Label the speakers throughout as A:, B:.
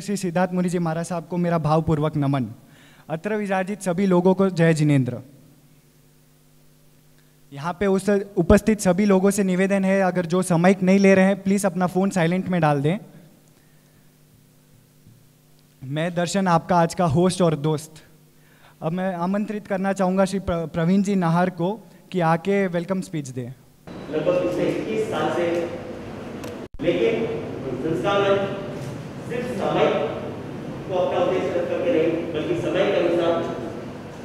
A: श्री सिद्धार्थ मुनि जी महाराज साहब को मेरा भावपूर्वक नमन। अत्र विराजित सभी लोगों को जय जिनेन्द्र। यहाँ पे उस उपस्थित सभी लोगों से निवेदन है, अगर जो समयिक नहीं ले रहे हैं प्लीज़ अपना फ़ोन साइलेंट में डाल दें। मैं दर्शन आपका आज का होस्ट और दोस्त। अब मैं आमंत्रित करना चाहूँगा श्री प्रवीण जी नाहर को कि आके वेलकम स्पीच दें।
B: लगभग पिछले इक्कीस साल से लेकिन संस्कार सिर्फ़ समय को अपना उद्देश्य रख करके नहीं, बल्कि समय के अनुसार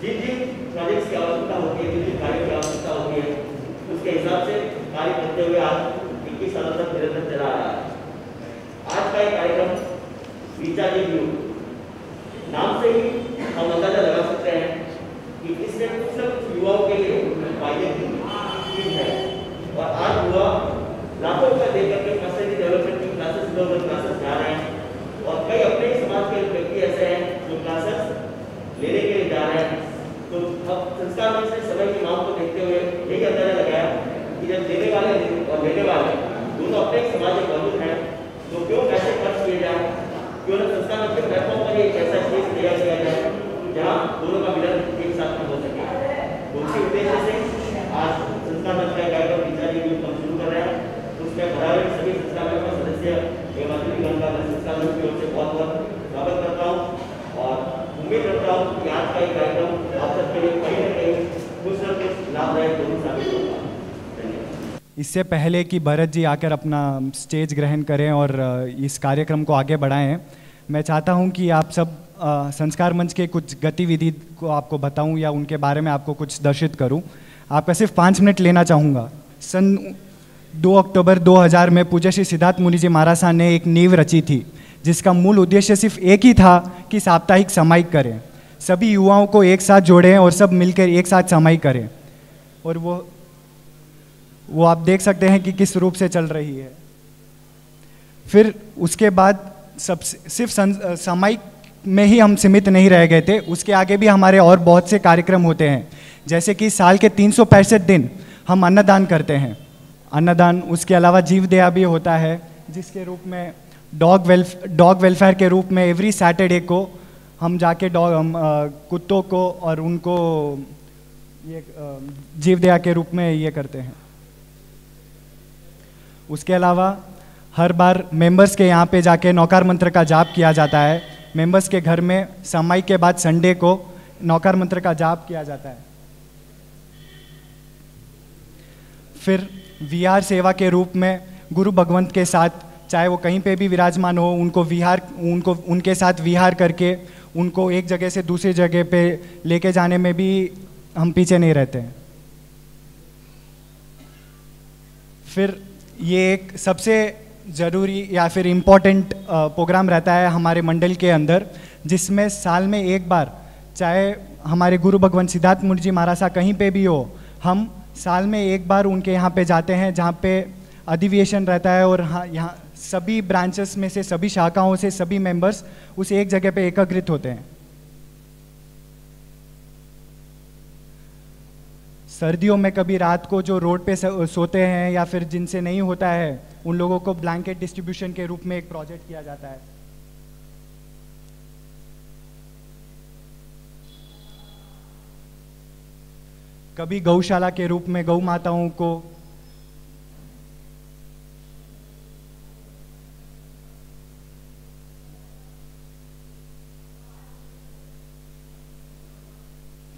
B: जिन जिन प्रोजेक्ट्स की आवश्यकता होती है, जिन जिन कार्यों की आवश्यकता होती है, उसके हिसाब से कार्य करते हुए आज इक्कीस सालों तक निरंतर चला रहा है। आज का ये कार्यक्रम रिचार्जिंग यू नाम से ही हम अंदाज़ा लगा सकते हैं कि इसमें कुछ न कुछ युवाओं के लिए फ़ायदे की है। और आज युवा लाखों रुपए दे करके पर्सनली डेवलपमेंट की क्लासेस डेवलपमेंट क्लासेस जा रहे हैं और कई अपने ही समाज के व्यक्ति ऐसे हैं जो क्लासेस लेने के लिए जा रहे हैं तो अब संस्कार मंच ने समय की मांग को देखते हुए यही अंदाज़ा लगाया कि जब देने वाले और लेने वाले दोनों अपने समाज में मौजूद हैं तो क्यों पैसे खर्च किए जाए? क्यों ना संस्कार के प्लेटफॉर्म पर एक ऐसा स्टेज तैयार किया जाए जहाँ दोनों का मिलन एक साथ हो सके? उसी उद्देश्य से आज संस्कार मंच का कार्यक्रम रिचार्जिंग यूथ हम शुरू कर रहे हैं। उसमें पधारे सभी संस्कार मंच सदस्य एवं का संस्कार मंच की ओर से बहुत बहुत स्वागत करता हूँ और उम्मीद हूँ कि आज का ये कार्यक्रम आप सबके लिए कहीं न कहीं कुछ न कुछ लाभदायक ज़रूर साबित होगा
A: इससे पहले कि भरत जी आकर अपना स्टेज ग्रहण करें और इस कार्यक्रम को आगे बढ़ाएँ, मैं चाहता हूँ कि आप सब संस्कार मंच के कुछ गतिविधि को आपको बताऊँ या उनके बारे में आपको कुछ दर्शित करूँ। आपका सिर्फ़ पाँच मिनट लेना चाहूँगा। सन 2 अक्टूबर 2000 में पूज्य श्री सिद्धार्थ मुनि जी महाराज ने एक नींव रची थी। जिसका मूल उद्देश्य सिर्फ़ एक ही था कि साप्ताहिक समायिक करें। सभी युवाओं को एक साथ जोड़ें और सब मिलकर एक साथ समायिक करें। और वो वो आप देख सकते हैं कि किस रूप से चल रही है। फिर उसके बाद सब, सिर्फ़ सामायिक में ही हम सीमित नहीं रह गए थे। उसके आगे भी हमारे और बहुत से कार्यक्रम होते हैं। जैसे कि साल के तीन सौ पैंसठ दिन हम अन्नदान करते हैं। अन्नदान, उसके अलावा जीव दया भी होता है, जिसके रूप में डॉग वेल्फ डॉग वेलफेयर के रूप में एवरी सैटरडे को हम जाके डॉग हम अ, कुत्तों को और उनको ये जीव दया के रूप में ये करते हैं। उसके अलावा हर बार मेंबर्स के यहाँ पे जाके नौकार मंत्र का जाप किया जाता है। मेंबर्स के घर में समाई के बाद संडे को नौकार मंत्र का जाप किया जाता है। फिर विहार सेवा के रूप में गुरु भगवंत के साथ चाहे वो कहीं पे भी विराजमान हो, उनको विहार, उनको, उनके साथ विहार करके, उनको एक जगह से दूसरी जगह पे लेके जाने में भी हम पीछे नहीं रहते हैं। फिर ये एक सबसे ज़रूरी या फिर इम्पोर्टेंट प्रोग्राम रहता है हमारे मंडल के अंदर, जिसमें साल में एक बार, चाहे हमारे गुरु भगवान सिद्धार्थ मुनि जी महाराज कहीं पे भी हो, हम साल में एक बार उनके यहाँ पे जाते हैं, जहाँ पे अधिवेशन रहता है और हाँ यहाँ सभी ब्रांचेस में से, सभी शाखाओं से, सभी मेंबर्स उस एक जगह पे एकत्रित होते हैं। सर्दियों में कभी रात को जो रोड पे सोते हैं या फिर जिनसे नहीं होता है, उन लोगों को ब्लैंकेट डिस्ट्रीब्यूशन के रूप में एक प्रोजेक्ट किया जाता है। कभी गौशाला के रूप में गौ माताओं को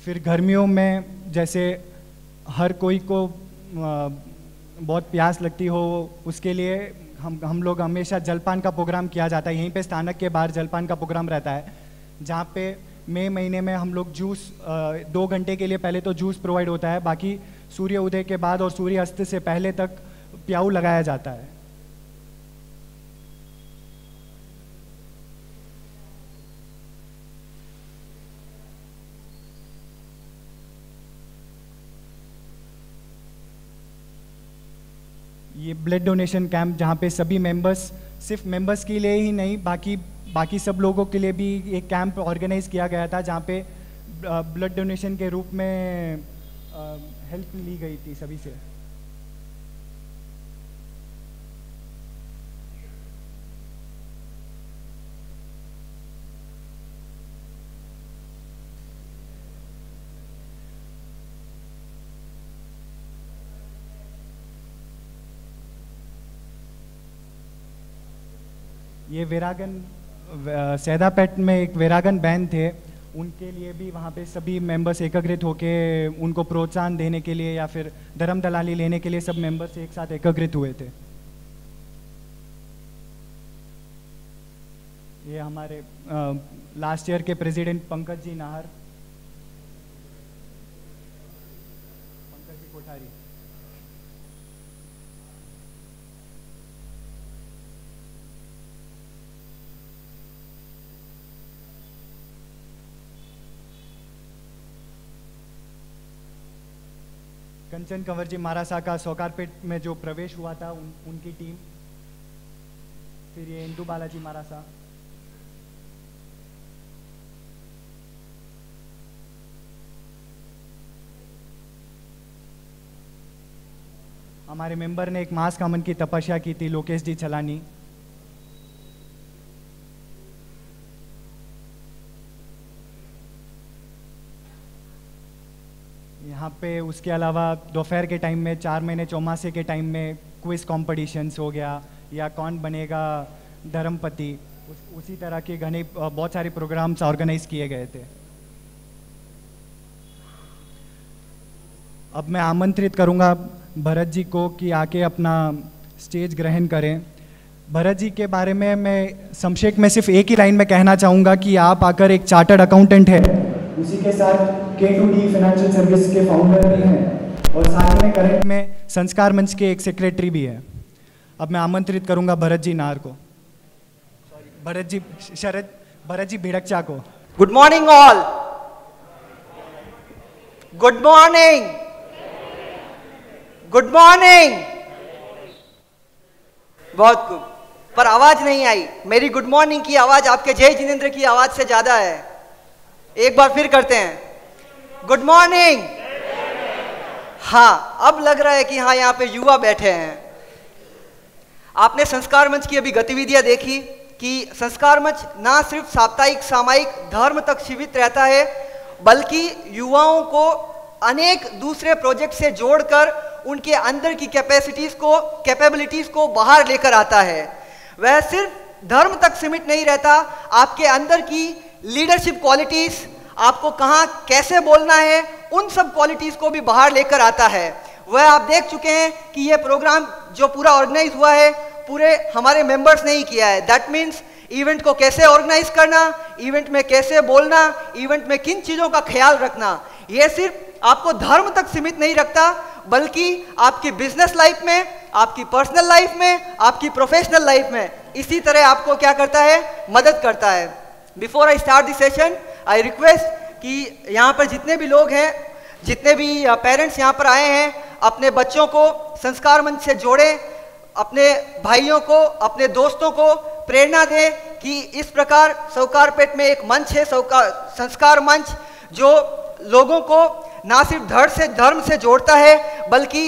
A: फिर गर्मियों में जैसे हर कोई को बहुत प्यास लगती हो, उसके लिए हम हम लोग हमेशा जलपान का प्रोग्राम किया जाता है। यहीं पे स्थानक के बाहर जलपान का प्रोग्राम रहता है, जहाँ पे मई महीने में हम लोग जूस दो घंटे के लिए पहले तो जूस प्रोवाइड होता है, बाकी सूर्य उदय के बाद और सूर्य अस्त से पहले तक प्याऊ लगाया जाता है। ये ब्लड डोनेशन कैंप जहाँ पे सभी मेंबर्स सिर्फ़ मेंबर्स के लिए ही नहीं, बाकी बाकी सब लोगों के लिए भी एक कैंप ऑर्गेनाइज किया गया था जहाँ पे ब्लड डोनेशन के रूप में हेल्प ली गई थी सभी से। ये वेरागन सैदापेट में एक वेरागन बैंड थे, उनके लिए भी वहाँ पे सभी मेंबर्स एकत्रित होके उनको प्रोत्साहन देने के लिए या फिर धर्म दलाली लेने के लिए सब मेंबर्स एक साथ एकत्रित हुए थे। ये हमारे लास्ट ईयर के प्रेसिडेंट पंकज जी नाहर पंकज जी कोठारी कंचन कंवर जी मारासा का सौकारपेट में जो प्रवेश हुआ था उन, उनकी टीम। फिर ये इंदू बालाजी मारासा हमारे मेंबर ने एक मास कामन की तपस्या की थी लोकेश जी चलानी यहाँ पे उसके अलावा दोपहर के टाइम में चार महीने चौमासे के टाइम में क्विज कॉम्पिटिशन्स हो गया या कौन बनेगा धर्मपति उस, उसी तरह के घने बहुत सारे प्रोग्राम्स ऑर्गेनाइज किए गए थे। अब मैं आमंत्रित करूँगा भरत जी को कि आके अपना स्टेज ग्रहण करें। भरत जी के बारे में मैं संक्षेप में सिर्फ़ एक ही लाइन में कहना चाहूँगा कि आप आकर एक चार्टर्ड अकाउंटेंट है। उसी के साथ K two D financial service के फाउंडर भी हैं और साथ में करंट में संस्कार मंच के एक सेक्रेटरी भी है। अब मैं आमंत्रित करूँगा भरत जी नार को। भरत जी शरद भरत जी भिड़कचा को।
C: Good morning all good morning good morning बहुत खूब। पर आवाज़ नहीं आई। मेरी गुड मॉर्निंग की आवाज़ आपके जय जिनेन्द्र की आवाज़ से ज़्यादा है। एक बार फिर करते हैं। गुड मॉर्निंग हाँ अब लग रहा है कि हाँ यहाँ पे युवा बैठे हैं। आपने संस्कार मंच की अभी गतिविधियाँ देखी कि संस्कार मंच ना सिर्फ़ साप्ताहिक, सामायिक धर्म तक सीमित रहता है, बल्कि युवाओं को अनेक दूसरे प्रोजेक्ट से जोड़कर उनके अंदर की कैपेसिटीज को कैपेबिलिटीज को बाहर लेकर आता है। वह सिर्फ़ धर्म तक सीमित नहीं रहता, आपके अंदर की लीडरशिप क्वालिटीज आपको कहाँ, कैसे बोलना है, उन सब क्वालिटीज को भी बाहर लेकर आता है। वह आप देख चुके हैं कि यह प्रोग्राम जो पूरा ऑर्गेनाइज हुआ है, पूरे हमारे मेंबर्स ने ही किया है। दैट मीन्स इवेंट को कैसे ऑर्गेनाइज करना इवेंट में कैसे बोलना इवेंट में किन चीज़ों का ख्याल रखना यह सिर्फ़ आपको धर्म तक सीमित नहीं रखता, बल्कि आपकी बिज़नेस लाइफ में, आपकी पर्सनल लाइफ में, आपकी प्रोफेशनल लाइफ में इसी तरह आपको क्या करता है, मदद करता है। Before I start this session I request कि यहाँ पर जितने भी लोग हैं, जितने भी पेरेंट्स यहाँ पर आए हैं, अपने बच्चों को संस्कार मंच से जोड़ें, अपने भाइयों को, अपने दोस्तों को प्रेरणा दें कि इस प्रकार सौकारपेट में एक मंच है सौकार संस्कार मंच, जो लोगों को ना सिर्फ़ धर्म से धर्म से जोड़ता है, बल्कि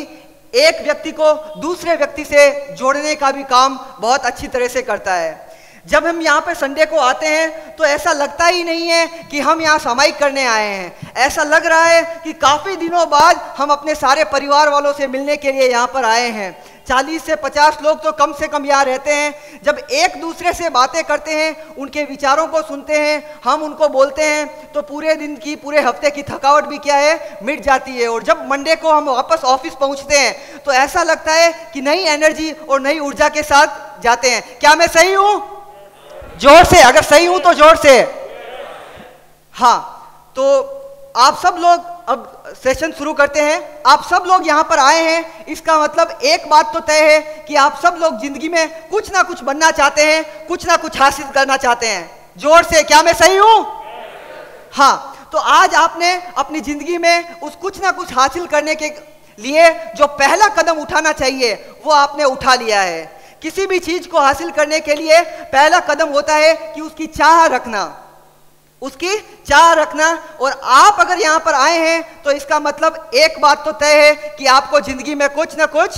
C: एक व्यक्ति को दूसरे व्यक्ति से जोड़ने का भी काम बहुत अच्छी तरह से करता है। जब हम यहाँ पे संडे को आते हैं तो ऐसा लगता ही नहीं है कि हम यहाँ सामायिक करने आए हैं। ऐसा लग रहा है कि काफ़ी दिनों बाद हम अपने सारे परिवार वालों से मिलने के लिए यहाँ पर आए हैं। 40 से 50 लोग तो कम से कम यहाँ रहते हैं। जब एक दूसरे से बातें करते हैं, उनके विचारों को सुनते हैं, हम उनको बोलते हैं तो पूरे दिन की, पूरे हफ़्ते की थकावट भी क्या है, मिट जाती है। और जब मंडे को हम वापस ऑफ़िस पहुँचते हैं तो ऐसा लगता है कि नई एनर्जी और नई ऊर्जा के साथ जाते हैं। क्या मैं सही हूँ? ज़ोर से, अगर सही हूँ तो ज़ोर से। हाँ तो आप सब लोग अब सेशन शुरू करते हैं। आप सब लोग यहाँ पर आए हैं। इसका मतलब एक बात तो तय है कि आप सब लोग ज़िंदगी में कुछ ना कुछ बनना चाहते हैं, कुछ ना कुछ हासिल करना चाहते हैं। ज़ोर से, क्या मैं सही हूँ? हाँ तो आज आपने अपनी ज़िंदगी में उस कुछ ना कुछ हासिल करने के लिए जो पहला कदम उठाना चाहिए, वो आपने उठा लिया है। किसी भी चीज़ को हासिल करने के लिए पहला कदम होता है कि उसकी चाह रखना। उसकी चाह रखना और आप अगर यहाँ पर आए हैं तो इसका मतलब एक बात तो तय है कि आपको ज़िंदगी में कुछ ना कुछ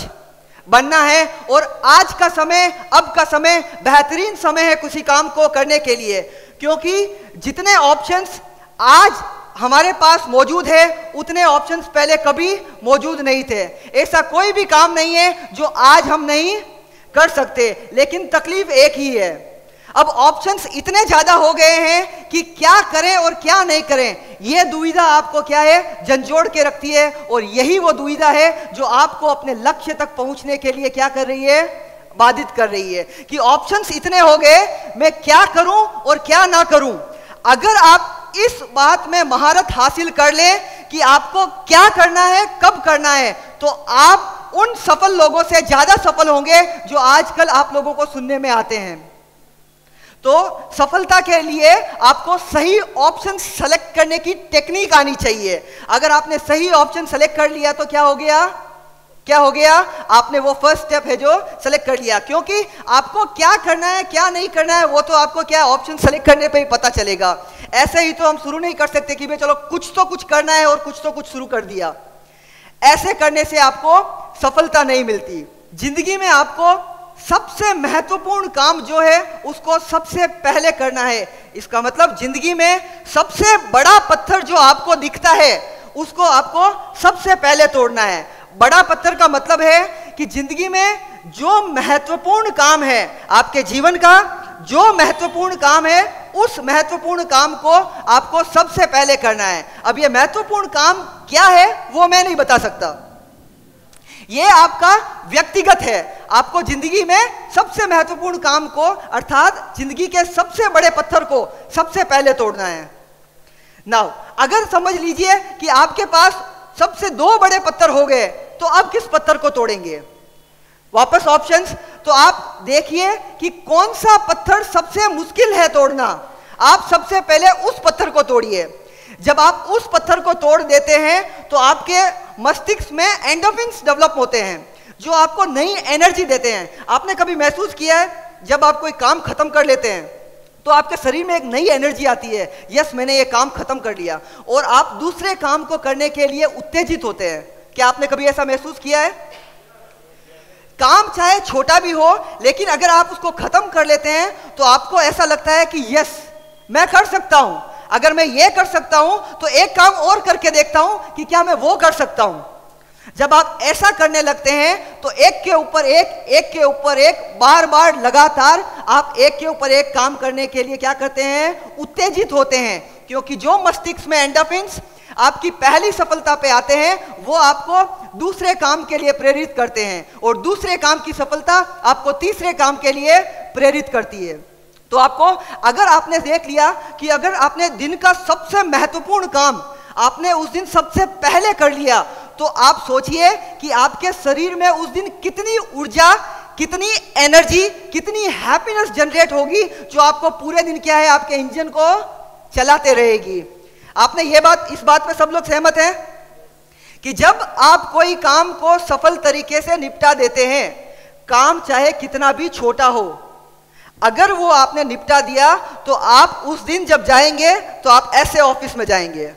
C: बनना है और आज का समय, अब का समय बेहतरीन समय है किसी काम को करने के लिए। क्योंकि जितने ऑप्शंस आज हमारे पास मौजूद है, उतने ऑप्शंस पहले कभी मौजूद नहीं थे। ऐसा कोई भी काम नहीं है जो आज हम नहीं कर सकते, लेकिन तकलीफ़ एक ही है। अब ऑप्शंस इतने ज़्यादा हो गए हैं कि क्या करें और क्या नहीं करें यह दुविधा आपको क्या है? झंझोड़ के रखती है, और यही वो दुविधा है जो आपको अपने लक्ष्य तक पहुँचने के लिए क्या कर रही है? बाधित कर रही है कि ऑप्शंस इतने हो गए, मैं क्या करूँ और क्या ना करूँ? अगर आप इस बात में महारत हासिल कर ले कि आपको क्या करना है, कब करना है तो आप उन सफल लोगों से ज़्यादा सफल होंगे जो आजकल आप लोगों को सुनने में आते हैं। तो सफलता के लिए आपको सही ऑप्शन सेलेक्ट करने की टेक्निक आनी चाहिए। अगर आपने सही ऑप्शन सेलेक्ट कर लिया तो क्या हो गया? क्या हो गया? आपने वो फ़र्स्ट स्टेप है जो सेलेक्ट कर लिया। क्योंकि आपको क्या करना है, क्या नहीं करना है, वो तो आपको क्या ऑप्शन सेलेक्ट करने पे ही पता चलेगा। ऐसे ही तो हम शुरू नहीं कर सकते कि भाई चलो कुछ तो कुछ करना है और कुछ तो कुछ शुरू कर दिया। ऐसे करने से आपको सफलता नहीं मिलती। ज़िंदगी में आपको सबसे महत्वपूर्ण काम जो है, उसको सबसे पहले करना है। इसका मतलब ज़िंदगी में सबसे बड़ा पत्थर जो आपको दिखता है, उसको आपको सबसे पहले तोड़ना है। बड़ा पत्थर का मतलब है कि ज़िंदगी में जो महत्वपूर्ण काम है आपके जीवन का, जो महत्वपूर्ण काम है, उस महत्वपूर्ण काम को आपको सबसे पहले करना है। अब यह महत्वपूर्ण काम क्या है वो मैं नहीं बता सकता। ये आपका व्यक्तिगत है। आपको ज़िंदगी में सबसे महत्वपूर्ण काम को, अर्थात ज़िंदगी के सबसे बड़े पत्थर को सबसे पहले तोड़ना है। नाउ अगर समझ लीजिए कि आपके पास सबसे दो बड़े पत्थर हो गए तो आप किस पत्थर को तोड़ेंगे? वापस ऑप्शंस तो आप देखिए कि कौन सा पत्थर सबसे मुश्किल है तोड़ना। आप सबसे पहले उस पत्थर को तोड़िए। जब आप उस पत्थर को तोड़ देते हैं तो आपके मस्तिष्क में एंडोफिन्स डेवलप होते हैं, जो आपको नई एनर्जी देते हैं। आपने कभी महसूस किया है, जब आप कोई काम खत्म कर लेते हैं तो आपके शरीर में एक नई एनर्जी आती है, यस, मैंने ये काम खत्म कर लिया। और आप दूसरे काम को करने के लिए उत्तेजित होते हैं। क्या आपने कभी ऐसा महसूस किया है? काम चाहे छोटा भी हो, लेकिन अगर आप उसको खत्म कर लेते हैं तो आपको ऐसा लगता है कि, यस, मैं कर सकता हूँ। अगर मैं ये कर सकता हूँ तो एक काम और करके देखता हूँ कि क्या मैं वो कर सकता हूँ। जब आप ऐसा करने लगते हैं तो एक के ऊपर एक एक के ऊपर एक बार बार लगातार आप एक के ऊपर एक काम करने के लिए क्या करते हैं? उत्तेजित होते हैं, क्योंकि जो मस्तिष्क में एंडोफिन्स आपकी पहली सफलता पे आते हैं, वो आपको दूसरे काम के लिए प्रेरित करते हैं और दूसरे काम की सफलता आपको तीसरे काम के लिए प्रेरित करती है। तो आपको, अगर आपने देख लिया कि अगर आपने दिन का सबसे महत्वपूर्ण काम आपने उस दिन सबसे पहले कर लिया तो आप सोचिए कि आपके शरीर में उस दिन कितनी ऊर्जा, कितनी एनर्जी, कितनी हैप्पीनेस जनरेट होगी जो आपको पूरे दिन क्या है, आपके इंजन को चलाते रहेगी। आपने ये बात, इस बात पे सब लोग सहमत हैं कि जब आप कोई काम को सफल तरीके से निपटा देते हैं, काम चाहे कितना भी छोटा हो अगर वो आपने निपटा दिया तो आप उस दिन जब जाएँगे तो आप ऐसे ऑफ़िस में जाएँगे।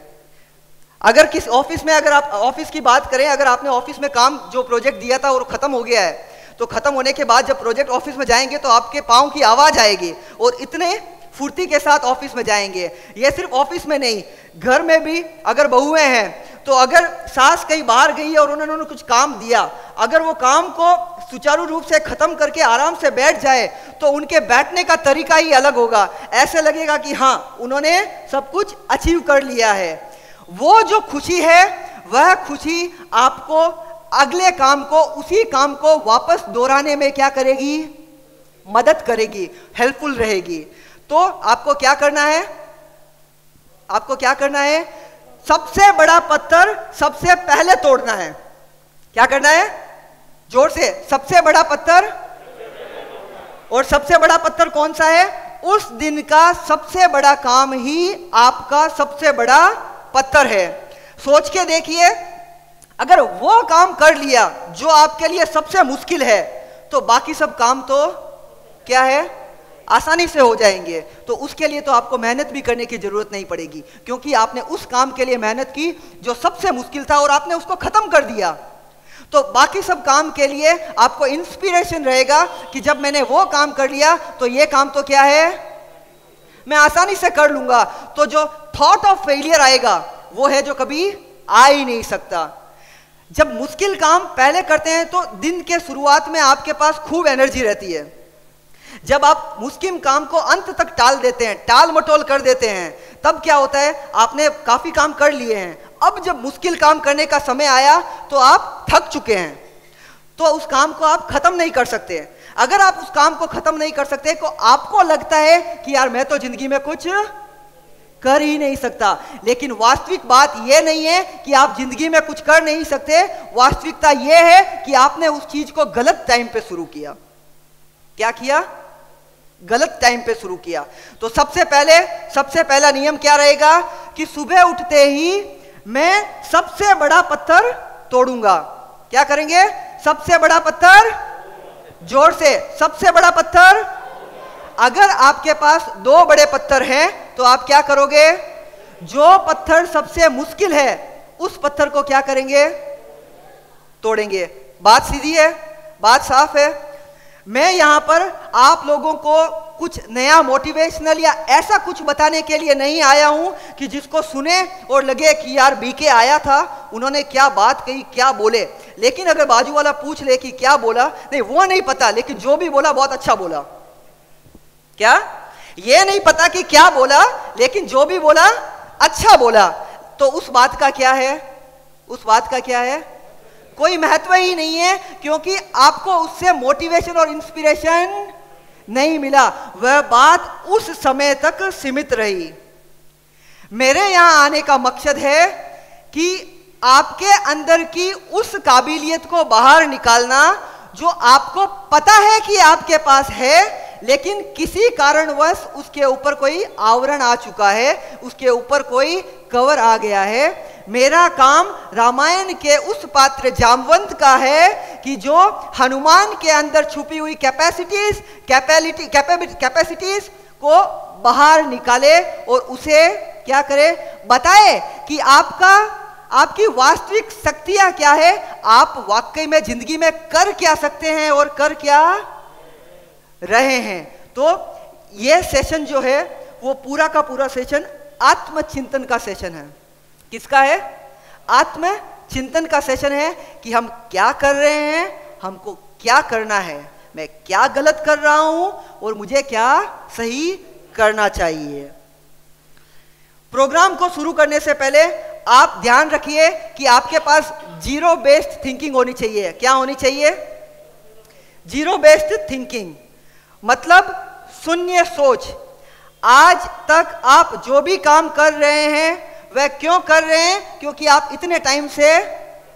C: अगर किस ऑफ़िस में, अगर आप ऑफ़िस की बात करें, अगर आपने ऑफ़िस में काम, जो प्रोजेक्ट दिया था, वो खत्म हो गया है तो खत्म होने के बाद जब प्रोजेक्ट ऑफ़िस में जाएँगे तो आपके पाँव की आवाज़ आएगी और इतने फुर्ती के साथ ऑफ़िस में जाएँगे। ये सिर्फ़ ऑफ़िस में नहीं, घर में भी अगर बहुएँ हैं तो अगर सास कहीं बाहर गई और उन्होंने कुछ काम दिया, अगर वो काम को सुचारू रूप से खत्म करके आराम से बैठ जाए तो उनके बैठने का तरीका ही अलग होगा। ऐसे लगेगा कि हाँ उन्होंने सब कुछ अचीव कर लिया है। वो जो खुशी है, वह खुशी आपको अगले काम को, उसी काम को वापस दोहराने में क्या करेगी? मदद करेगी हेल्पफुल रहेगी। तो आपको क्या करना है? आपको क्या करना है? सबसे बड़ा पत्थर सबसे पहले तोड़ना है। क्या करना है? ज़ोर से, सबसे बड़ा पत्थर? और सबसे बड़ा पत्थर कौन सा है? उस दिन का सबसे बड़ा काम ही आपका सबसे बड़ा पत्थर है। सोच के देखिए, अगर वो काम कर लिया जो आपके लिए सबसे मुश्किल है तो बाकी सब काम तो क्या है? आसानी से हो जाएँगे। तो उसके लिए तो आपको मेहनत भी करने की ज़रूरत नहीं पड़ेगी, क्योंकि आपने उस काम के लिए मेहनत की जो सबसे मुश्किल था और आपने उसको खत्म कर दिया। तो बाकी सब काम के लिए आपको इंस्पिरेशन रहेगा कि जब मैंने वो काम कर लिया तो ये काम तो क्या है? मैं आसानी से कर लूँगा। तो जो थॉट ऑफ़ फेलियर आएगा, वो है जो कभी आ ही नहीं सकता। जब मुश्किल काम पहले करते हैं तो दिन के शुरुआत में आपके पास खूब एनर्जी रहती है। जब आप मुस्किल काम को अंत तक टाल देते हैं, टाल मटोल कर देते हैं, तब क्या होता है? आपने काफ़ी काम कर लिए हैं। अब जब मुश्किल काम करने का समय आया तो आप थक चुके हैं। तो उस काम को आप खत्म नहीं कर सकते। अगर आप उस काम को खत्म नहीं कर सकते तो आपको लगता है कि यार, मैं तो ज़िंदगी में कुछ कर ही नहीं सकता। लेकिन वास्तविक बात यह नहीं है कि आप ज़िंदगी में कुछ कर नहीं सकते। वास्तविकता यह है कि आपने उस चीज़ को गलत टाइम पे शुरू किया। क्या किया? गलत टाइम पे शुरू किया। तो सबसे पहले, सबसे पहला नियम क्या रहेगा कि सुबह उठते ही मैं सबसे बड़ा पत्थर तोड़ूँगा। क्या करेंगे? सबसे बड़ा पत्थर ज़ोर से। सबसे बड़ा पत्थर अगर आपके पास दो बड़े पत्थर हैं तो आप क्या करोगे? जो पत्थर सबसे मुश्किल है, उस पत्थर को क्या करेंगे? तोड़ेंगे। बात सीधी है? बात साफ़ है? मैं यहाँ पर आप लोगों को कुछ नया मोटिवेशनल या ऐसा कुछ बताने के लिए नहीं आया हूँ कि जिसको सुने और लगे कि यार बीके आया था, उन्होंने क्या बात कही, क्या बोले। लेकिन अगर बाजू वाला पूछ ले कि क्या बोला, नहीं, वो नहीं पता, लेकिन जो भी बोला, बहुत अच्छा बोला। क्या? ये नहीं पता कि क्या बोला, लेकिन जो भी बोला अच्छा बोला। तो उस बात का क्या है? उस बात का क्या है? कोई महत्व ही नहीं है, क्योंकि आपको उससे मोटिवेशन और इंस्पिरेशन नहीं मिला। वह बात उस समय तक सीमित रही। मेरे यहाँ आने का मकसद है कि आपके अंदर की उस काबिलियत को बाहर निकालना, जो आपको पता है कि आपके पास है, लेकिन किसी कारणवश उसके ऊपर कोई आवरण आ चुका है, उसके ऊपर कोई कवर आ गया है। मेरा काम रामायण के उस पात्र जामवंत का है कि जो हनुमान के अंदर छुपी हुई कैपेसिटीज कैपेलिटी कैपेसिटीज को बाहर निकाले और उसे क्या करे? बताए कि आपका, आपकी वास्तविक शक्तियाँ क्या है? आप वाकई में ज़िंदगी में कर क्या सकते हैं और कर क्या रहे हैं? तो यह सेशन जो है, वो पूरा का पूरा सेशन आत्मचिंतन का सेशन है। किसका है? आत्म चिंतन का सेशन है कि हम क्या कर रहे हैं, हमको क्या करना है। मैं क्या गलत कर रहा हूँ और मुझे क्या सही करना चाहिए। प्रोग्राम को शुरू करने से पहले आप ध्यान रखिए कि आपके पास ज़ीरो बेस्ड थिंकिंग होनी चाहिए। क्या होनी चाहिए? Zero based thinking. मतलब शून्य सोच। आज तक आप जो भी काम कर रहे हैं, वह क्यों कर रहे हैं? क्योंकि आप इतने टाइम से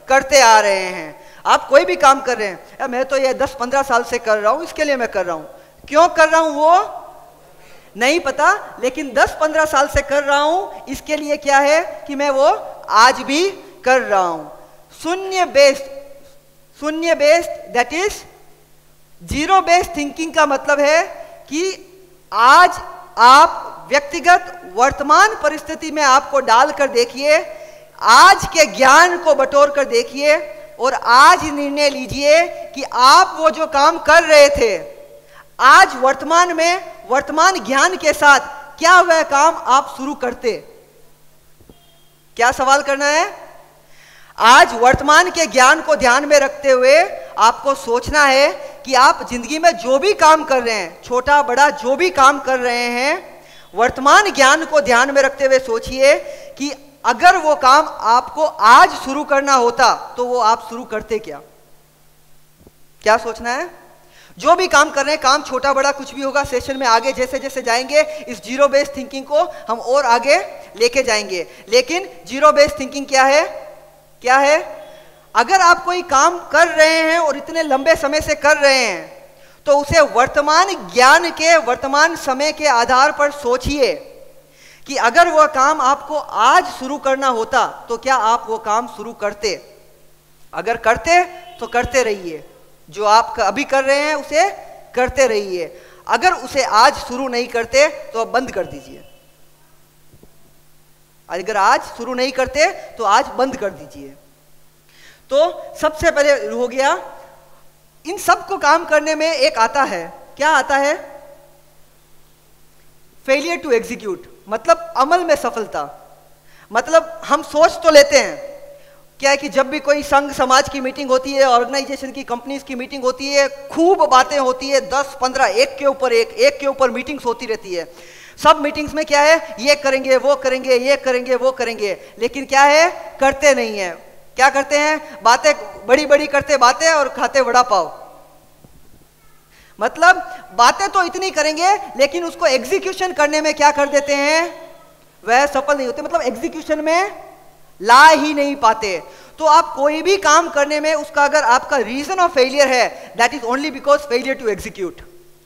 C: करते आ रहे हैं। आप कोई भी काम कर रहे हैं। मैं तो ये दस पंद्रह साल से कर रहा हूँ, इसके लिए मैं कर रहा हूँ। क्यों कर रहा हूँ वो? नहीं पता, लेकिन दस पंद्रह साल से कर रहा हूँ, इसके लिए क्या है कि मैं वो आज भी कर रहा हूँ। शून्य बेस्ड शून्य based that is zero based thinking का मतलब है कि आज आप व्यक्तिगत वर्तमान परिस्थिति में आपको डालकर देखिए, आज के ज्ञान को बटोर कर देखिए और आज निर्णय लीजिए कि आप वो जो काम कर रहे थे, आज वर्तमान में, वर्तमान ज्ञान के साथ क्या वह काम आप शुरू करते? क्या सवाल करना है? आज वर्तमान के ज्ञान को ध्यान में रखते हुए आपको सोचना है कि आप ज़िंदगी में जो भी काम कर रहे हैं, छोटा, बड़ा, जो भी काम कर रहे हैं, वर्तमान ज्ञान को ध्यान में रखते हुए सोचिए कि अगर वो काम आपको आज शुरू करना होता तो वो आप शुरू करते क्या? क्या सोचना है? जो भी काम कर रहे हैं, काम छोटा, बड़ा कुछ भी होगा सेशन में आगे जैसे जैसे जाएँगे, इस ज़ीरो बेस्ड थिंकिंग को हम और आगे लेके जाएँगे। लेकिन ज़ीरो बेस्ड थिंकिंग क्या है? क्या है? अगर आप कोई काम कर रहे हैं और इतने लंबे समय से कर रहे हैं तो उसे वर्तमान ज्ञान के, वर्तमान समय के आधार पर सोचिए कि अगर वह काम आपको आज शुरू करना होता तो क्या आप वो काम शुरू करते? अगर करते तो करते रहिए। जो आप अभी कर रहे हैं, उसे करते रहिए। अगर उसे आज शुरू नहीं करते तो आप बंद कर दीजिए। अगर आज शुरू नहीं करते तो आज बंद कर दीजिए। तो सबसे पहले हो गया, इन सबको काम करने में एक आता है। क्या आता है? फेलियर टू एग्जीक्यूट मतलब अमल में सफलता। मतलब हम सोच तो लेते हैं क्या है कि जब भी कोई संघ समाज की मीटिंग होती है ऑर्गेनाइजेशन की कंपनीज़ की मीटिंग होती है, खूब बातें होती है, दस, पंद्रह, एक के ऊपर एक एक के ऊपर मीटिंग्स होती रहती है। सब मीटिंग्स में क्या है? ये करेंगे, वो करेंगे, ये करेंगे, वो करेंगे। लेकिन क्या है? करते नहीं है। क्या करते हैं? बातें बड़ी बड़ी करते बातें और खाते बड़ा पाओ मतलब बातें तो इतनी करेंगे, लेकिन उसको एग्जीक्यूशन करने में क्या कर देते हैं? वह सफल नहीं होते। मतलब एग्जीक्यूशन में ला ही नहीं पाते। तो आप कोई भी काम करने में उसका अगर आपका रीजन ऑफ़ फेलियर है that is only because failure to execute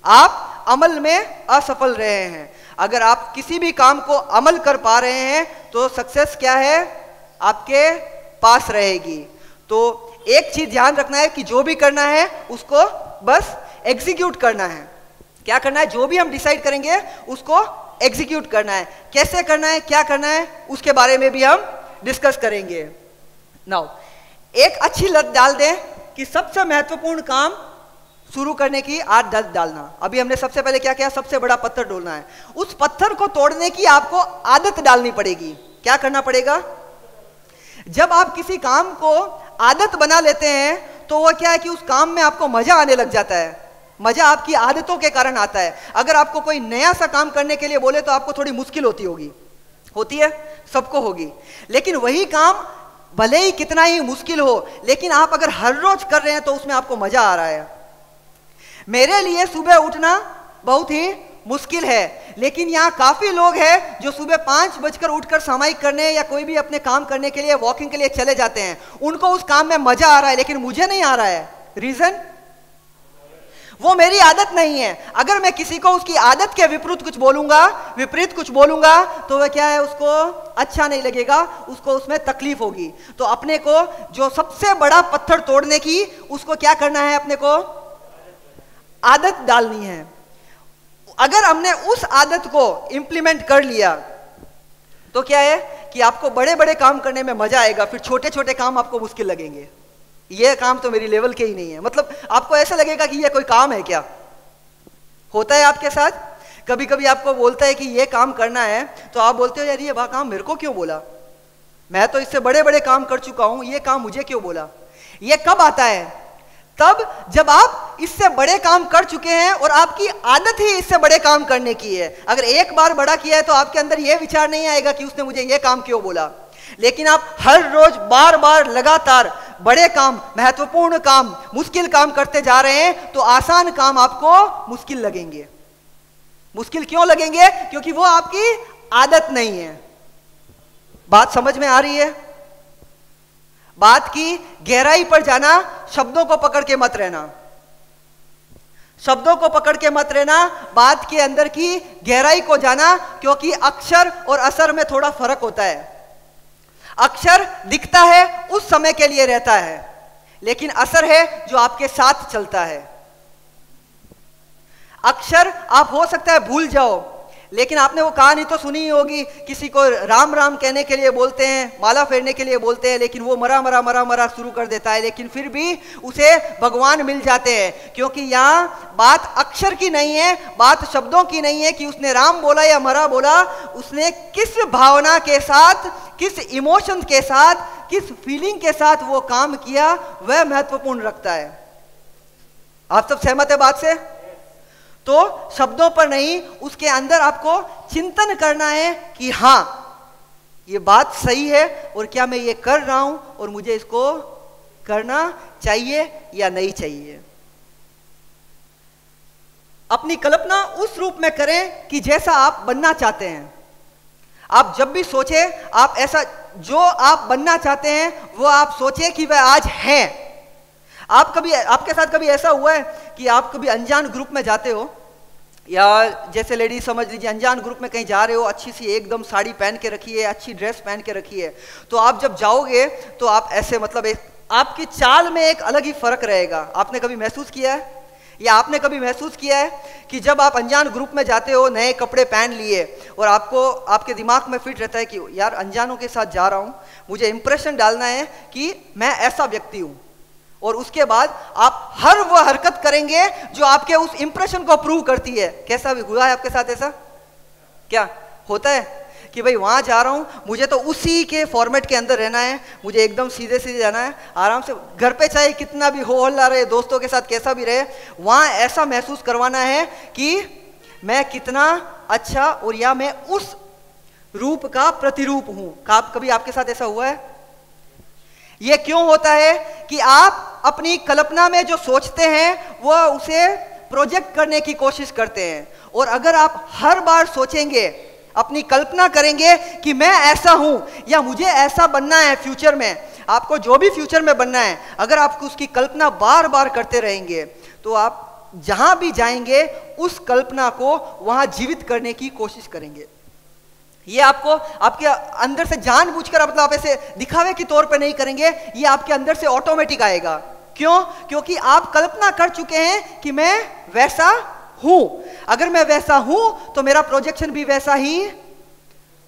C: आप अमल में असफल रहे हैं। अगर आप किसी भी काम को अमल कर पा रहे हैं तो सक्सेस क्या है? आपके पास रहेगी। तो एक चीज़ ध्यान रखना है कि जो भी करना है, उसको बस एग्जीक्यूट करना है। क्या करना है? जो भी हम डिसाइड करेंगे, उसको एग्जीक्यूट करना है। कैसे करना है? क्या करना है? उसके बारे में भी हम डिस्कस करेंगे। नाउ एक अच्छी लत डाल दें कि सबसे महत्वपूर्ण काम शुरू करने की आदत डालना। अभी हमने सबसे पहले क्या किया? सबसे बड़ा पत्थर डोलना है। उस पत्थर को तोड़ने की आपको आदत डालनी पड़ेगी। क्या करना पड़ेगा? जब आप किसी काम को आदत बना लेते हैं तो वह क्या है कि उस काम में आपको मज़ा आने लग जाता है। मज़ा आपकी आदतों के कारण आता है। अगर आपको कोई नया सा काम करने के लिए बोले तो आपको थोड़ी मुश्किल होती होगी। होती है, सबको होगी। लेकिन वही काम भले ही कितना ही मुश्किल हो, लेकिन आप अगर हर रोज कर रहे हैं तो उसमें आपको मज़ा आ रहा है। मेरे लिए सुबह उठना बहुत ही मुश्किल है, लेकिन यहाँ काफ़ी लोग हैं जो सुबह पाँच बजकर उठकर सामायिक करने या कोई भी अपने काम करने के लिए वॉकिंग के लिए चले जाते हैं। उनको उस काम में मज़ा आ रहा है, लेकिन मुझे नहीं आ रहा है। रीजन वो मेरी आदत नहीं है। अगर मैं किसी को उसकी आदत के विपरीत कुछ बोलूँगा, विपरीत कुछ बोलूँगा तो वह क्या है, उसको अच्छा नहीं लगेगा, उसको उसमें तकलीफ़ होगी। तो अपने को जो सबसे बड़ा पत्थर तोड़ने की, उसको क्या करना है अपने को? आदत डालनी है। अगर हमने उस आदत को इंप्लीमेंट कर लिया तो क्या है कि आपको बड़े बड़े काम करने में मज़ा आएगा, फिर छोटे छोटे काम आपको मुश्किल लगेंगे। ये काम तो मेरी लेवल के ही नहीं है। मतलब आपको ऐसा लगेगा कि ये कोई काम है क्या? होता है आपके साथ? कभी कभी आपको बोलता है कि ये काम करना है तो आप बोलते हो, यार, ये वह काम मेरे को क्यों बोला? मैं तो इससे बड़े बड़े काम कर चुका हूँ, ये काम मुझे क्यों बोला? ये कब आता है? तब जब आप इससे बड़े काम कर चुके हैं और आपकी आदत ही इससे बड़े काम करने की है। अगर एक बार बड़ा किया है तो आपके अंदर यह विचार नहीं आएगा कि उसने मुझे यह काम क्यों बोला। लेकिन आप हर रोज बार बार लगातार बड़े काम, महत्वपूर्ण काम, मुश्किल काम करते जा रहे हैं तो आसान काम आपको मुश्किल लगेंगे। मुश्किल क्यों लगेंगे? क्योंकि वो आपकी आदत नहीं है। बात समझ में आ रही है? बात की गहराई पर जाना, शब्दों को पकड़ के मत रहना। शब्दों को पकड़ के मत रहना, बात के अंदर की गहराई को जाना, क्योंकि अक्षर और असर में थोड़ा फ़र्क होता है। अक्षर दिखता है, उस समय के लिए रहता है। लेकिन असर है जो आपके साथ चलता है। अक्षर, आप हो सकता है भूल जाओ लेकिन आपने वो कहानी तो सुनी होगी। किसी को राम राम कहने के लिए बोलते हैं, माला फेरने के लिए बोलते हैं, लेकिन वो मरा मरा मरा मरा शुरू कर देता है, लेकिन फिर भी उसे भगवान मिल जाते हैं। क्योंकि यहाँ बात अक्षर की नहीं है, बात शब्दों की नहीं है कि उसने राम बोला या मरा बोला। उसने किस भावना के साथ, किस इमोशन के साथ, किस फीलिंग के साथ वो काम किया, वह महत्वपूर्ण रखता है। आप सब सहमत है बात से? तो शब्दों पर नहीं, उसके अंदर आपको चिंतन करना है कि हाँ, ये बात सही है और क्या मैं ये कर रहा हूँ और मुझे इसको करना चाहिए या नहीं चाहिए। अपनी कल्पना उस रूप में करें कि जैसा आप बनना चाहते हैं। आप जब भी सोचे, आप ऐसा, जो आप बनना चाहते हैं, वो आप सोचे कि वह आज है। आप कभी, आपके साथ कभी ऐसा हुआ है कि आप कभी अनजान ग्रुप में जाते हो? या जैसे लेडीज़ समझ लीजिए, अनजान ग्रुप में कहीं जा रहे हो, अच्छी सी एकदम साड़ी पहन के रखी है, अच्छी ड्रेस पहन के रखी है तो आप जब जाओगे तो आप ऐसे मतलब एक, आपकी चाल में एक अलग ही फ़र्क रहेगा। आपने कभी महसूस किया है? या आपने कभी महसूस किया है कि जब आप अनजान ग्रुप में जाते हो, नए कपड़े पहन लिए और आपको, आपके दिमाग में फिट रहता है कि यार, अनजानों के साथ जा रहा हूँ, मुझे इंप्रेशन डालना है कि मैं ऐसा व्यक्ति हूँ। और उसके बाद आप हर वह हरकत करेंगे जो आपके उस इंप्रेशन को प्रूव करती है। कैसा भी, हुआ है आपके साथ ऐसा? क्या? होता है कि भाई वहाँ जा रहा हूँ, मुझे तो उसी के फॉर्मेट के अंदर रहना है, मुझे एकदम सीधे सीधे जाना है, आराम से घर पे चाहे कितना भी हो, हल्ला रहे, दोस्तों के साथ कैसा भी रहे, वहाँ ऐसा महसूस करवाना है कि मैं कितना अच्छा और या मैं उस रूप का प्रतिरूप हूँ। कभी आपके साथ ऐसा हुआ है? यह क्यों होता है कि आप अपनी कल्पना में जो सोचते हैं, वह उसे प्रोजेक्ट करने की कोशिश करते हैं। और अगर आप हर बार सोचेंगे, अपनी कल्पना करेंगे कि मैं ऐसा हूँ या मुझे ऐसा बनना है फ्यूचर में, आपको जो भी फ्यूचर में बनना है, अगर आप उसकी कल्पना बार बार करते रहेंगे तो आप जहाँ भी जाएँगे, उस कल्पना को वहाँ जीवित करने की कोशिश करेंगे। ये आपको आपके अंदर से जानबूझकर मतलब आप ऐसे दिखावे के तौर पर नहीं करेंगे, ये आपके अंदर से ऑटोमेटिक आएगा। क्यों? क्योंकि आप कल्पना कर चुके हैं कि मैं वैसा हूँ। अगर मैं वैसा हूँ तो मेरा प्रोजेक्शन भी वैसा ही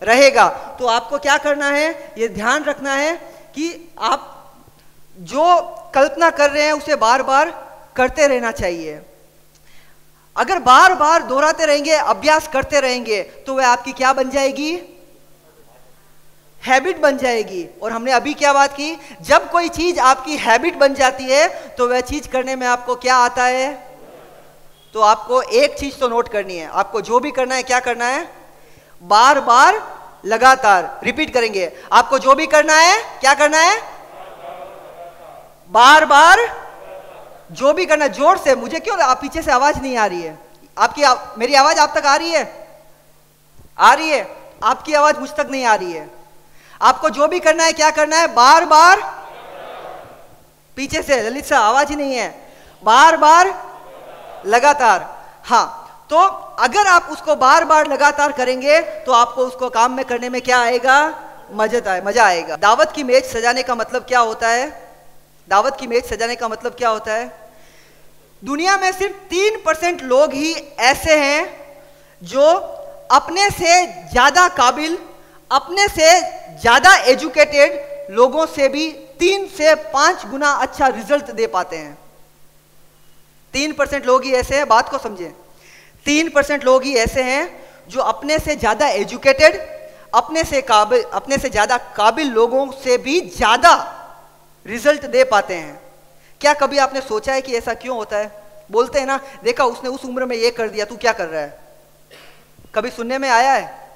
C: रहेगा। तो आपको क्या करना है? ये ध्यान रखना है कि आप जो कल्पना कर रहे हैं, उसे बार बार करते रहना चाहिए। अगर बार बार दोहराते रहेंगे, अभ्यास करते रहेंगे तो वह आपकी क्या बन जाएगी? हैबिट बन जाएगी। और हमने अभी क्या बात की? जब कोई चीज़ आपकी हैबिट बन जाती है तो वह चीज़ करने में आपको क्या आता है? तो आपको एक चीज़ तो नोट करनी है। आपको जो भी करना है, क्या करना है? बार बार लगातार रिपीट करेंगे। आपको जो भी करना है, क्या करना है? बार बार जो भी करना ज़ोर से मुझे क्यों आप पीछे से आवाज़ नहीं आ रही है? आपकी आ, मेरी आवाज़ आप तक आ रही है? आ रही है। आपकी आवाज़ मुझ तक नहीं आ रही है। आपको जो भी करना है क्या करना है? बार बार पीछे से ललित सा आवाज़ ही नहीं है। बार बार लगातार। हाँ तो अगर आप उसको बार बार लगातार करेंगे तो आपको उसको काम में करने में क्या आएगा? मज़ा आए मज़ा आएगा। दावत की मेज सजाने का मतलब क्या होता है? दावत की मेज सजाने का मतलब क्या होता है? दुनिया में सिर्फ़ तीन परसेंट लोग ही ऐसे हैं जो अपने से ज़्यादा काबिल, अपने से ज़्यादा एजुकेटेड लोगों से भी तीन से पाँच गुना अच्छा रिज़ल्ट दे पाते हैं। तीन परसेंट लोग ही ऐसे हैं, बात को समझें। तीन परसेंट लोग ही ऐसे हैं जो अपने से ज़्यादा एजुकेटेड, अपने से काबिल, अपने से ज़्यादा काबिल लोगों से भी ज़्यादा रिज़ल्ट दे पाते हैं। क्या कभी आपने सोचा है कि ऐसा क्यों होता है? बोलते हैं ना, देखा उसने उस उम्र में ये कर दिया, तू क्या कर रहा है? कभी सुनने में आया है?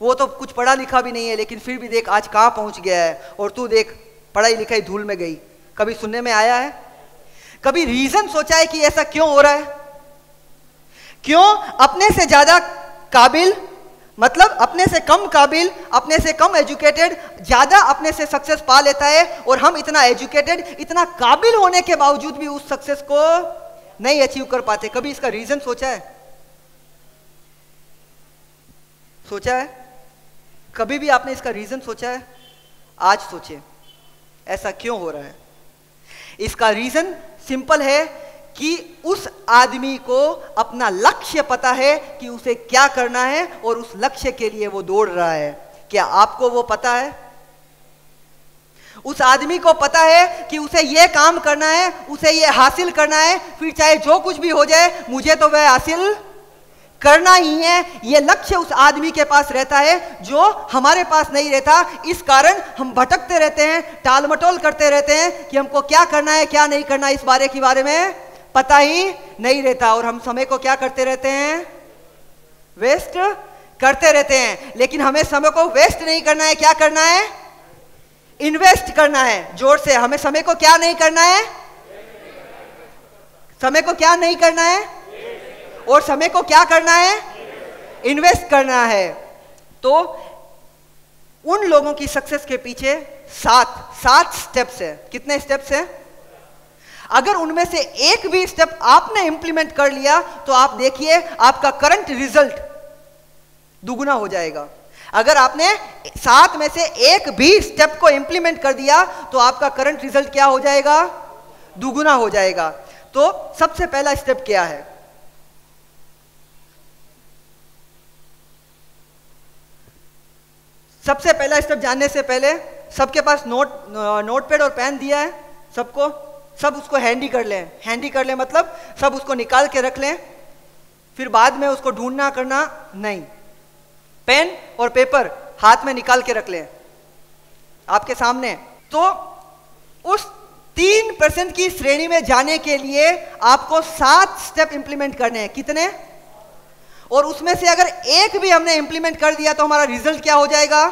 C: वो तो कुछ पढ़ा लिखा भी नहीं है, लेकिन फिर भी देख आज कहाँ पहुँच गया है, और तू देख, पढ़ाई लिखाई धूल में गई। कभी सुनने में आया है? कभी रीजन सोचा है कि ऐसा क्यों हो रहा है? क्यों अपने से ज़्यादा काबिल मतलब अपने से कम काबिल, अपने से कम एजुकेटेड ज़्यादा अपने से सक्सेस पा लेता है और हम इतना एजुकेटेड इतना काबिल होने के बावजूद भी उस सक्सेस को नहीं अचीव कर पाते। कभी इसका रीजन सोचा है? सोचा है? कभी भी आपने इसका रीजन सोचा है? आज सोचे ऐसा क्यों हो रहा है? इसका रीजन सिंपल है कि उस आदमी को अपना लक्ष्य पता है कि उसे क्या करना है और उस लक्ष्य के लिए वो दौड़ रहा है। क्या आपको वो पता है? उस आदमी को पता है कि उसे ये काम करना है, उसे ये हासिल करना है, फिर चाहे जो कुछ भी हो जाए, मुझे तो वह हासिल करना ही है। ये लक्ष्य उस आदमी के पास रहता है जो हमारे पास नहीं रहता। इस कारण हम भटकते रहते हैं टाल मटोल करते रहते हैं कि हमको क्या करना है, क्या नहीं करना इस बारे के बारे में। पता ही नहीं रहता और हम समय को क्या करते रहते हैं? वेस्ट करते रहते हैं। लेकिन हमें समय को वेस्ट नहीं करना है। क्या करना है? इन्वेस्ट करना है। ज़ोर से। हमें समय को क्या नहीं करना है? समय को क्या नहीं करना है? और समय को क्या करना है? इन्वेस्ट करना है। तो उन लोगों की सक्सेस के पीछे सात सात स्टेप्स है। कितने स्टेप्स हैं? अगर उनमें से एक भी स्टेप आपने इंप्लीमेंट कर लिया तो आप देखिए आपका करंट रिज़ल्ट दुगुना हो जाएगा। अगर आपने सात में से एक भी स्टेप को इंप्लीमेंट कर दिया तो आपका करंट रिज़ल्ट क्या हो जाएगा? दुगुना हो जाएगा। तो सबसे पहला स्टेप क्या है? सबसे पहला स्टेप जानने से पहले सबके पास नोट नोटपैड और पेन दिया है सबको। सब उसको हैंडी कर लें। हैंडी कर लें मतलब सब उसको निकाल के रख लें। फिर बाद में उसको ढूंढना करना नहीं। पेन और पेपर हाथ में निकाल के रख लें। आपके सामने। तो उस तीन परसेंट की श्रेणी में जाने के लिए आपको सात स्टेप इंप्लीमेंट करने हैं। कितने? और उसमें से अगर एक भी हमने इंप्लीमेंट कर दिया तो हमारा रिज़ल्ट क्या हो जाएगा?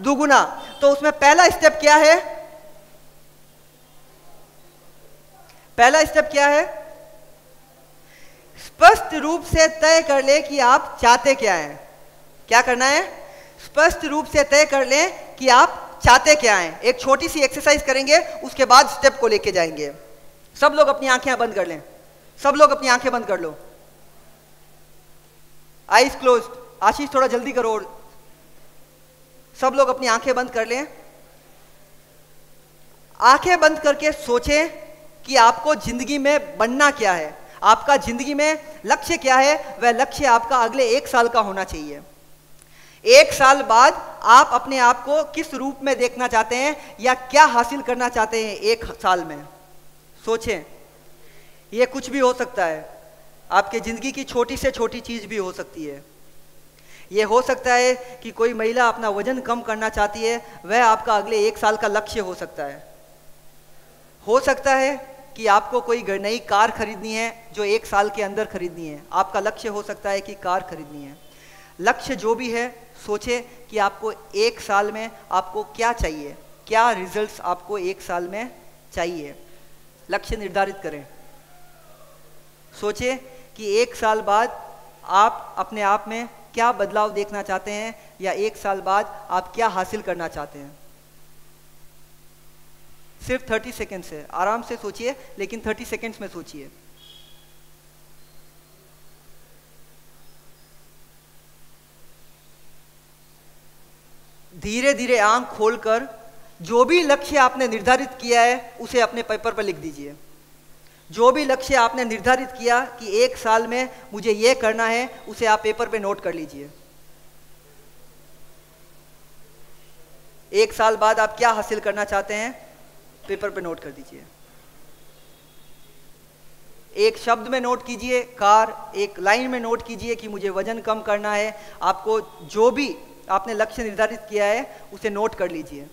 C: दुगुना। तो उसमें पहला स्टेप क्या है? पहला स्टेप क्या है? स्पष्ट रूप से तय कर ले कि आप चाहते क्या हैं। क्या करना है? स्पष्ट रूप से तय कर ले कि आप चाहते क्या हैं। एक छोटी सी एक्सरसाइज करेंगे, उसके बाद स्टेप को लेके जाएँगे। सब लोग अपनी आँखें बंद कर लें। सब लोग अपनी आँखें बंद कर लो। आईज क्लोज आशीष थोड़ा जल्दी करो सब लोग अपनी आँखें बंद कर लें। आँखें बंद करके सोचें कि आपको ज़िंदगी में बनना क्या है? आपका ज़िंदगी में लक्ष्य क्या है? वह लक्ष्य आपका अगले एक साल का होना चाहिए। एक साल बाद आप अपने आप को किस रूप में देखना चाहते हैं या क्या हासिल करना चाहते हैं एक साल में? सोचें। यह कुछ भी हो सकता है। आपके ज़िंदगी की छोटी से छोटी चीज़ भी हो सकती है। ये हो सकता है कि कोई महिला अपना वज़न कम करना चाहती है, वह आपका अगले एक साल का लक्ष्य हो सकता है। हो सकता है कि आपको कोई नई कार खरीदनी है जो एक साल के अंदर खरीदनी है। आपका लक्ष्य हो सकता है कि कार खरीदनी है। लक्ष्य जो भी है, सोचे कि आपको एक साल में आपको क्या चाहिए, क्या रिजल्ट्स आपको एक साल में चाहिए। लक्ष्य निर्धारित करें। सोचे कि एक साल बाद आप अपने आप में क्या बदलाव देखना चाहते हैं या एक साल बाद आप क्या हासिल करना चाहते हैं। सिर्फ़ थर्टी सेकेंड्स है। आराम से सोचिए, लेकिन थर्टी सेकेंड्स में सोचिए। धीरे धीरे आँख खोलकर, जो भी लक्ष्य आपने निर्धारित किया है, उसे अपने पेपर पर लिख दीजिए। जो भी लक्ष्य आपने निर्धारित किया कि एक साल में मुझे यह करना है, उसे आप पेपर पे नोट कर लीजिए। एक साल बाद आप क्या हासिल करना चाहते हैं? पेपर पे नोट कर दीजिए। एक शब्द में नोट कीजिए, कार, एक लाइन में नोट कीजिए कि मुझे वज़न कम करना है। आपको जो भी आपने लक्ष्य निर्धारित किया है, उसे नोट कर लीजिए।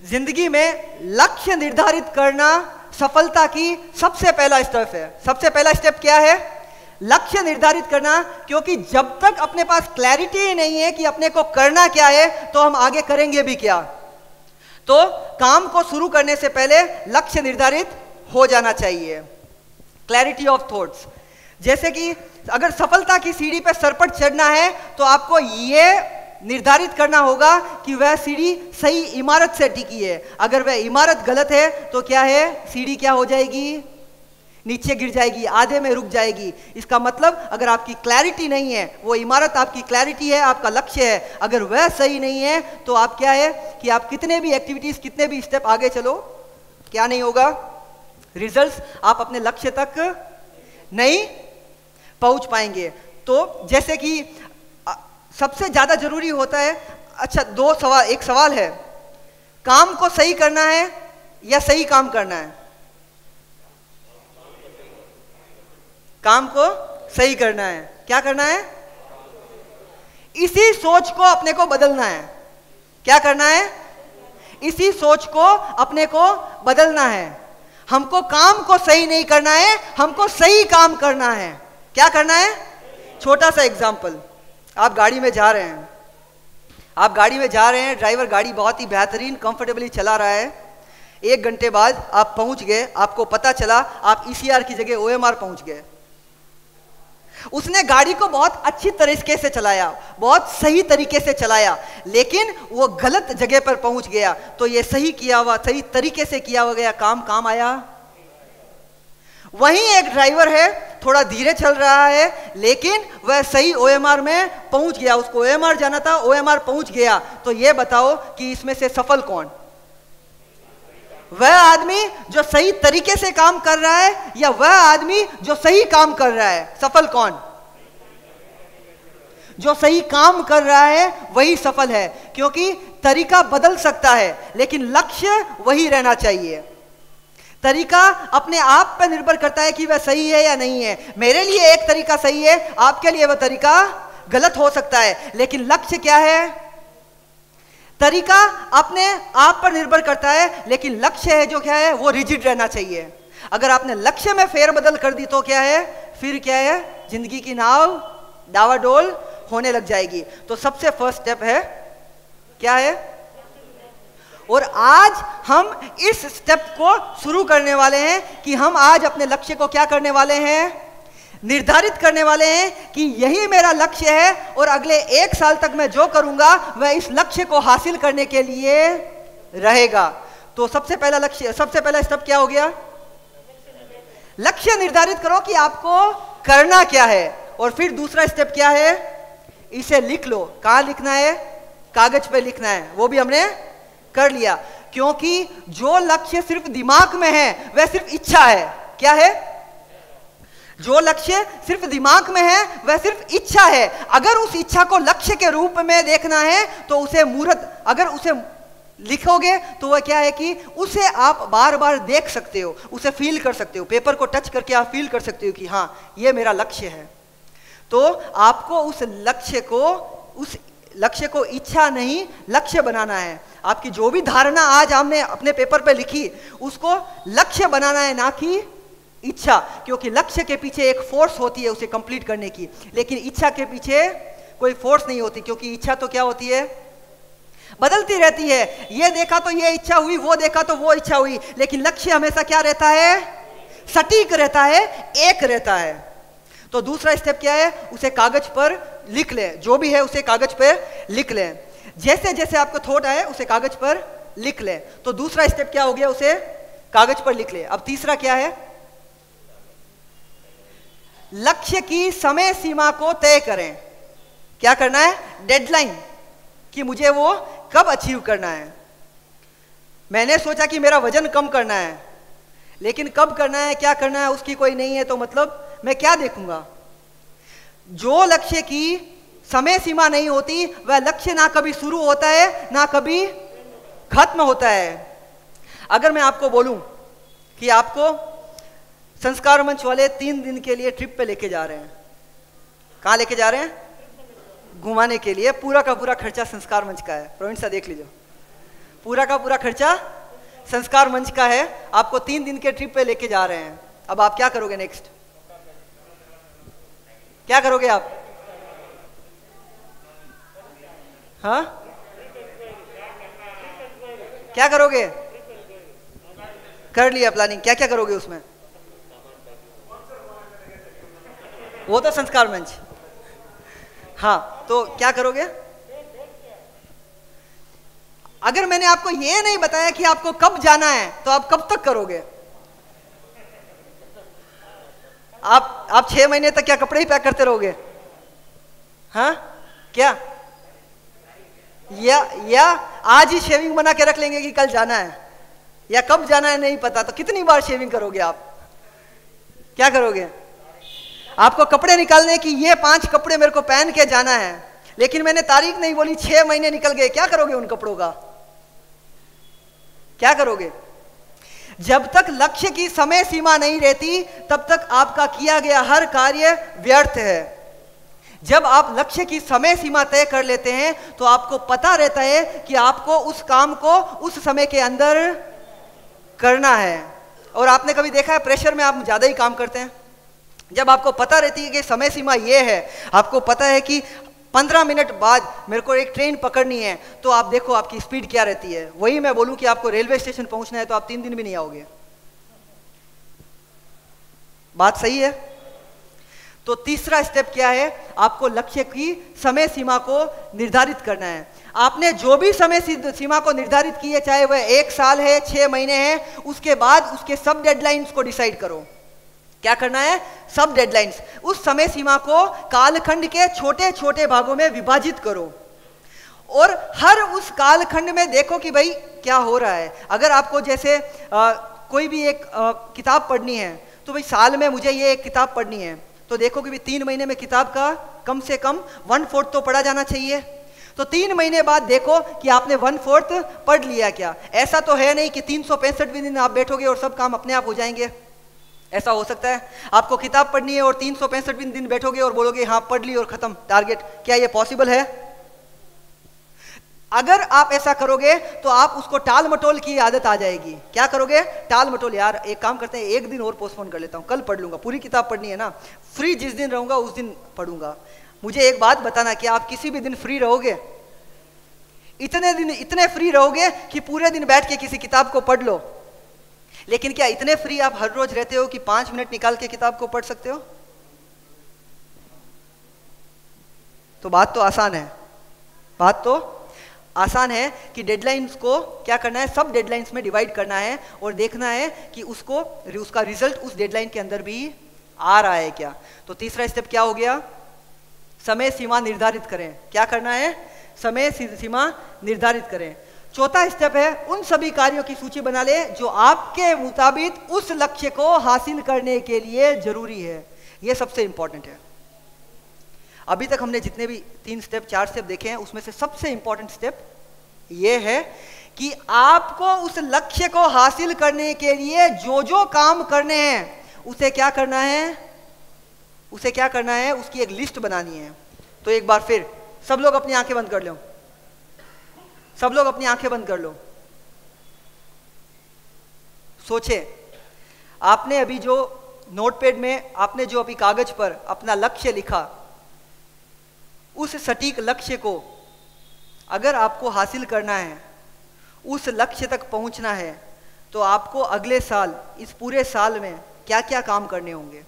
C: ज़िंदगी में लक्ष्य निर्धारित करना सफलता की सबसे पहला स्टेप है। सबसे पहला स्टेप क्या है? लक्ष्य निर्धारित करना, क्योंकि जब तक अपने पास क्लैरिटी ही नहीं है कि अपने को करना क्या है तो हम आगे करेंगे भी क्या। तो काम को शुरू करने से पहले लक्ष्य निर्धारित हो जाना चाहिए। क्लैरिटी ऑफ़ थॉट्स जैसे कि अगर सफलता की सीढ़ी पर सरपट चढ़ना है तो आपको यह निर्धारित करना होगा कि वह सीढ़ी सही इमारत से टिकी है। अगर वह इमारत गलत है तो क्या है? सीढ़ी क्या हो जाएगी? नीचे गिर जाएगी, आधे में रुक जाएगी। इसका मतलब अगर आपकी क्लैरिटी नहीं है, वो इमारत आपकी क्लैरिटी है, आपका लक्ष्य है। अगर वह सही नहीं है तो आप क्या है कि आप कितने भी एक्टिविटीज़ कितने भी स्टेप आगे चलो, क्या नहीं होगा? रिजल्ट्स आप अपने लक्ष्य तक नहीं पहुँच पाएँगे। तो जैसे कि सबसे ज़्यादा ज़रूरी होता है अच्छा दो सवाल एक सवाल है। काम को सही करना है या सही काम करना है? काम को सही करना है। क्या करना है? इसी सोच को अपने को बदलना है। क्या करना है? इसी सोच को अपने को बदलना है। हमको काम को सही नहीं करना है, हमको सही काम करना है। क्या करना है? छोटा सा एग्ज़ाम्पल आप गाड़ी में जा रहे हैं। आप गाड़ी में जा रहे हैं ड्राइवर गाड़ी बहुत ही बेहतरीन कंफर्टेबली चला रहा है। एक घंटे बाद आप पहुँच गए, आपको पता चला, आप ईसीआर e की जगह ओएमआर पहुँच गए। उसने गाड़ी को बहुत अच्छी तरीके से चलाया, बहुत सही तरीके से चलाया, लेकिन वो गलत जगह पर पहुँच गया। तो ये सही किया हुआ, सही तरीके से किया हुआ गया, काम काम आया। वहीं एक ड्राइवर है, थोड़ा धीरे चल रहा है, लेकिन वह सही ओएमआर में पहुँच गया। उसको ओएमआर जाना था ओएमआर पहुँच गया। तो यह बताओ कि इसमें से सफल कौन? वह आदमी जो सही तरीके से काम कर रहा है या वह आदमी जो सही काम कर रहा है? सफल कौन? जो सही काम कर रहा है, वही सफल है। क्योंकि तरीका बदल सकता है, लेकिन लक्ष्य वही रहना चाहिए। तरीका अपने आप पर निर्भर करता है कि वह सही है या नहीं है। मेरे लिए एक तरीका सही है, आपके लिए वह तरीका गलत हो सकता है। लेकिन लक्ष्य क्या है? तरीका अपने आप पर निर्भर करता है, लेकिन लक्ष्य है जो क्या है, वो रिजिड रहना चाहिए। अगर आपने लक्ष्य में फेरबदल कर दी तो क्या है? फिर क्या है? ज़िंदगी की नाव, डावाडोल होने लग जाएगी। तो सबसे फ़र्स्ट स्टेप है, क्या है? और आज हम इस स्टेप को शुरू करने वाले हैं कि हम आज अपने लक्ष्य को क्या करने वाले हैं? निर्धारित करने वाले हैं कि यही मेरा लक्ष्य है और अगले एक साल तक मैं जो करूँगा, वह इस लक्ष्य को हासिल करने के लिए रहेगा। तो सबसे पहला लक्ष्य, सबसे पहला स्टेप क्या हो गया? लक्ष्य निर्धारित करो कि आपको करना क्या है। और फिर दूसरा स्टेप क्या है? इसे लिख लो। कहाँ लिखना है? कागज़ पे लिखना है। वो भी हमने कर लिया। क्योंकि जो लक्ष्य सिर्फ़ दिमाग में है, वह सिर्फ़ इच्छा है। क्या है? जो लक्ष्य सिर्फ़ दिमाग में है, वह सिर्फ़ इच्छा है। अगर उस इच्छा को लक्ष्य के रूप में देखना है तो उसे मूर्त, अगर उसे लिखोगे तो वह क्या है कि उसे आप बार बार देख सकते हो, उसे फील कर सकते हो। पेपर को टच करके आप फील कर सकते हो कि हाँ ये मेरा लक्ष्य है। तो आपको उस लक्ष्य को, उस लक्ष्य को इच्छा नहीं, लक्ष्य बनाना है। आपकी जो भी धारणा आज हमने अपने पेपर पे लिखी, उसको लक्ष्य बनाना है, ना कि इच्छा, क्योंकि लक्ष्य के पीछे एक फोर्स होती है उसे कंप्लीट करने की। लेकिन इच्छा के पीछे कोई फोर्स नहीं होती, क्योंकि इच्छा तो क्या होती है? बदलती रहती है। ये देखा तो ये इच्छा हुई, वो देखा तो वो इच्छा हुई। लेकिन लक्ष्य हमेशा क्या रहता है? सटीक रहता है, एक रहता है। तो दूसरा स्टेप क्या है? उसे कागज़ पर लिख ले। जो भी है उसे कागज़ पर लिख ले। जैसे जैसे आपको थोट आए, उसे कागज़ पर लिख ले। तो दूसरा स्टेप क्या हो गया? उसे कागज़ पर लिख ले। अब तीसरा क्या है? लक्ष्य की समय सीमा को तय करें। क्या करना है? डेडलाइन कि मुझे वो कब अचीव करना है। मैंने सोचा कि मेरा वज़न कम करना है, लेकिन कब करना है, क्या करना है, उसकी कोई नहीं है तो मतलब मैं क्या देखूँगा? जो लक्ष्य की समय सीमा नहीं होती, वह लक्ष्य ना कभी शुरू होता है, ना कभी खत्म होता है। अगर मैं आपको बोलूँ कि आपको संस्कार मंच वाले तीन दिन के लिए ट्रिप पे लेके जा रहे हैं। कहाँ लेके जा रहे हैं? घुमाने के लिए। पूरा का पूरा खर्चा संस्कार मंच का है। प्रवीण सा देख लीजिए। पूरा का पूरा खर्चा संस्कार मंच का है। आपको तीन दिन के ट्रिप पे लेके जा रहे हैं। अब आप क्या करोगे नेक्स्ट क्या करोगे आप? हाँ? क्या करोगे? कर लिया प्लानिंग क्या क्या करोगे उसमें? वो तो संस्कार मंच। हाँ तो क्या करोगे? अगर मैंने आपको ये नहीं बताया कि आपको कब जाना है तो आप कब तक करोगे? आप आप छह महीने तक क्या कपड़े ही पैक करते रहोगे? हाँ? क्या? या या आज ही शेविंग बना के रख लेंगे कि कल जाना है? या कब जाना है नहीं पता तो कितनी बार शेविंग करोगे आप? क्या करोगे? आपको कपड़े निकालने की ये पाँच कपड़े मेरे को पहन के जाना है। लेकिन मैंने तारीख नहीं बोली, छह महीने निकल गए। क्या करोगे उन कपड़ों का? क्या करोगे? जब तक लक्ष्य की समय सीमा नहीं रहती, तब तक आपका किया गया हर कार्य व्यर्थ है। जब आप लक्ष्य की समय सीमा तय कर लेते हैं तो आपको पता रहता है कि आपको उस काम को उस समय के अंदर करना है। और आपने कभी देखा है, प्रेशर में आप ज़्यादा ही काम करते हैं? जब आपको पता रहती है कि समय सीमा ये है, आपको पता है कि पंद्रह मिनट बाद मेरे को एक ट्रेन पकड़नी है तो आप देखो आपकी स्पीड क्या रहती है। वही मैं बोलूँ कि आपको रेलवे स्टेशन पहुँचना है तो आप तीन दिन भी नहीं आओगे। बात सही है? तो तीसरा स्टेप क्या है? आपको लक्ष्य की समय सीमा को निर्धारित करना है। आपने जो भी समय सीमा को निर्धारित की है, चाहे वह एक साल है, छह महीने है, उसके बाद उसके सब डेडलाइंस को डिसाइड करो। क्या करना है? सब डेडलाइंस उस समय सीमा को कालखंड के छोटे छोटे भागों में विभाजित करो। और हर उस कालखंड में देखो कि भाई क्या हो रहा है। अगर आपको जैसे आ, कोई भी एक आ, किताब पढ़नी है तो भाई साल में मुझे ये एक किताब पढ़नी है। तो देखो कि भाई तीन महीने में किताब का कम से कम वन फोर्थ तो पढ़ा जाना चाहिए। तो तीन महीने बाद देखो कि आपने वन फोर्थ पढ़ लिया क्या। ऐसा तो है नहीं कि तीन सौ दिन आप बैठोगे और सब काम अपने आप हो जाएँगे। ऐसा हो सकता है। आपको किताब पढ़नी है और तीन सौ पैंसठ दिन बैठोगे और बोलोगे हाँ पढ़ ली और खत्म टारगेट क्या ये पॉसिबल है? अगर आप ऐसा करोगे तो आप उसको टाल मटोल की आदत आ जाएगी। क्या करोगे? टाल मटोल यार, एक काम करते हैं, एक दिन और पोस्टपोन कर लेता हूँ, कल पढ़ लूँगा, पूरी किताब पढ़नी है ना फ्री जिस दिन रहूँगा, उस दिन पढ़ूँगा। मुझे एक बात बताना कि आप किसी भी दिन फ्री रहोगे? इतने दिन, इतने फ्री रहोगे कि पूरे दिन बैठ के किसी किताब को पढ़ लो। लेकिन क्या इतने फ्री आप हर रोज रहते हो कि पाँच मिनट निकाल के किताब को पढ़ सकते हो? तो बात तो आसान है। बात तो आसान है कि डेडलाइंस को क्या करना है? सब डेडलाइंस में डिवाइड करना है और देखना है कि उसको, उसका रिज़ल्ट उस डेडलाइन के अंदर भी आ रहा है क्या? तो तीसरा स्टेप क्या हो गया? समय सीमा निर्धारित करें। क्या करना है? समय सीमा निर्धारित करें। चौथा स्टेप है, उन सभी कार्यों की सूची बना ले जो आपके मुताबिक उस लक्ष्य को हासिल करने के लिए ज़रूरी है। यह सबसे इंपॉर्टेंट है। अभी तक हमने जितने भी तीन स्टेप चार स्टेप देखे हैं, उसमें से सबसे इंपॉर्टेंट स्टेप यह है कि आपको उस लक्ष्य को हासिल करने के लिए जो जो काम करने हैं, उसे क्या करना है? उसे क्या करना है? उसकी एक लिस्ट बनानी है। तो एक बार फिर सब लोग अपनी आँखें बंद कर लो। सब लोग अपनी आँखें बंद कर लो। सोचे, आपने अभी जो नोटपैड में, आपने जो अभी कागज़ पर अपना लक्ष्य लिखा, उस सटीक लक्ष्य को अगर आपको हासिल करना है, उस लक्ष्य तक पहुँचना है तो आपको अगले साल, इस पूरे साल में क्या क्या काम करने होंगे?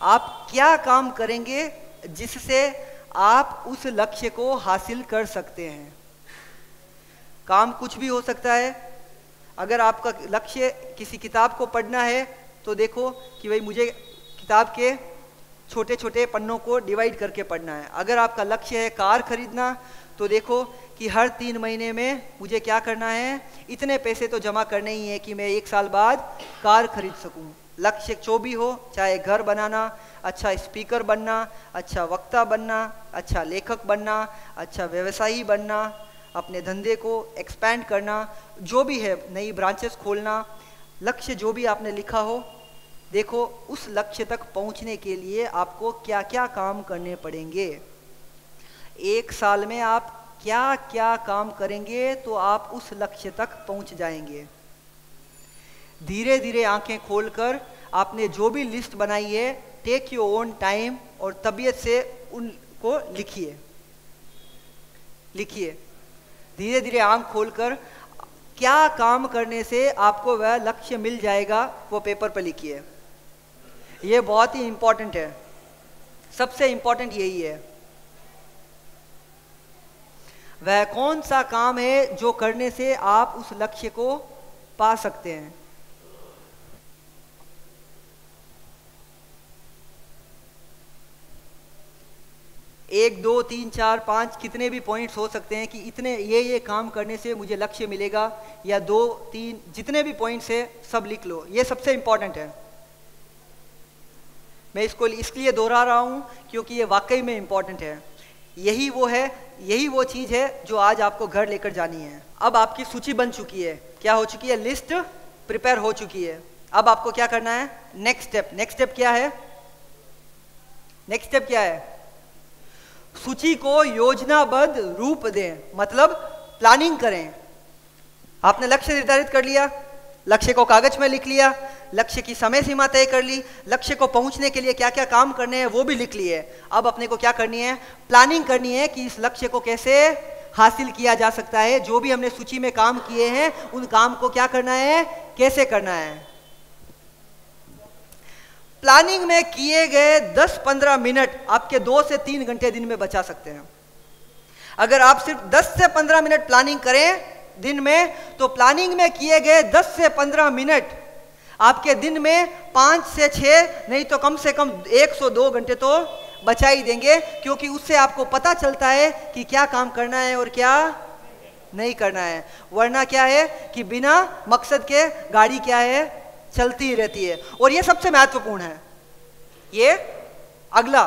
C: आप क्या काम करेंगे जिससे आप उस लक्ष्य को हासिल कर सकते हैं? काम कुछ भी हो सकता है। अगर आपका लक्ष्य किसी किताब को पढ़ना है तो देखो कि भाई मुझे किताब के छोटे छोटे पन्नों को डिवाइड करके पढ़ना है। अगर आपका लक्ष्य है कार खरीदना तो देखो कि हर तीन महीने में मुझे क्या करना है? इतने पैसे तो जमा करने ही है कि मैं एक साल बाद कार खरीद सकूँ। लक्ष्य जो भी हो, चाहे घर बनाना अच्छा स्पीकर बनना अच्छा वक्ता बनना अच्छा लेखक बनना अच्छा व्यवसायी बनना अपने धंधे को एक्सपैंड करना, जो भी है, नई ब्रांचेस खोलना, लक्ष्य जो भी आपने लिखा हो, देखो, उस लक्ष्य तक पहुँचने के लिए आपको क्या क्या काम करने पड़ेंगे। एक साल में आप क्या क्या काम करेंगे तो आप उस लक्ष्य तक पहुँच जाएँगे। धीरे धीरे आँखें खोलकर आपने जो भी लिस्ट बनाई है टेक योर ओन टाइम और तबीयत से उनको लिखिए। लिखिए। धीरे धीरे आँख खोलकर, क्या काम करने से आपको वह लक्ष्य मिल जाएगा, वो पेपर पर लिखिए। ये बहुत ही इंपॉर्टेंट है। सबसे इंपॉर्टेंट यही है। वह कौन सा काम है जो करने से आप उस लक्ष्य को पा सकते हैं? एक, दो, तीन, चार, पाँच कितने भी पॉइंट्स हो सकते हैं कि इतने ये ये काम करने से मुझे लक्ष्य मिलेगा, या दो, तीन, जितने भी पॉइंट्स है, सब लिख लो। ये सबसे इंपॉर्टेंट है। मैं इसको इसलिए दोहरा रहा हूँ क्योंकि ये वाकई में इंपॉर्टेंट है। यही वो है, यही वो चीज़ है जो आज आपको घर लेकर जानी है। अब आपकी सूची बन चुकी है। क्या हो चुकी है? लिस्ट प्रिपेयर हो चुकी है। अब आपको क्या करना है? नेक्स्ट स्टेप नेक्स्ट स्टेप क्या है? नेक्स्ट स्टेप क्या है? सूची को योजनाबद्ध रूप दें मतलब प्लानिंग करें। आपने लक्ष्य निर्धारित कर लिया, लक्ष्य को कागज़ में लिख लिया, लक्ष्य की समय सीमा तय कर ली, लक्ष्य को पहुँचने के लिए क्या क्या काम करने हैं, वो भी लिख लिए। अब अपने को क्या करनी है? प्लानिंग करनी है कि इस लक्ष्य को कैसे हासिल किया जा सकता है, जो भी हमने सूची में काम किए हैं, उन काम को क्या करना है? कैसे करना है? प्लानिंग में किए गए 10-15 मिनट आपके दो से तीन घंटे दिन में बचा सकते हैं। अगर आप सिर्फ़ 10 से 15 मिनट प्लानिंग करें दिन में तो प्लानिंग में किए गए 10 से 15 मिनट आपके दिन में पाँच से छह, नहीं तो कम से कम 102 घंटे तो बचा ही देंगे, क्योंकि उससे आपको पता चलता है कि क्या काम करना है और क्या नहीं करना है। वरना क्या है कि बिना मकसद के गाड़ी क्या है चलती ही रहती है। और ये सबसे महत्वपूर्ण है। ये अगला,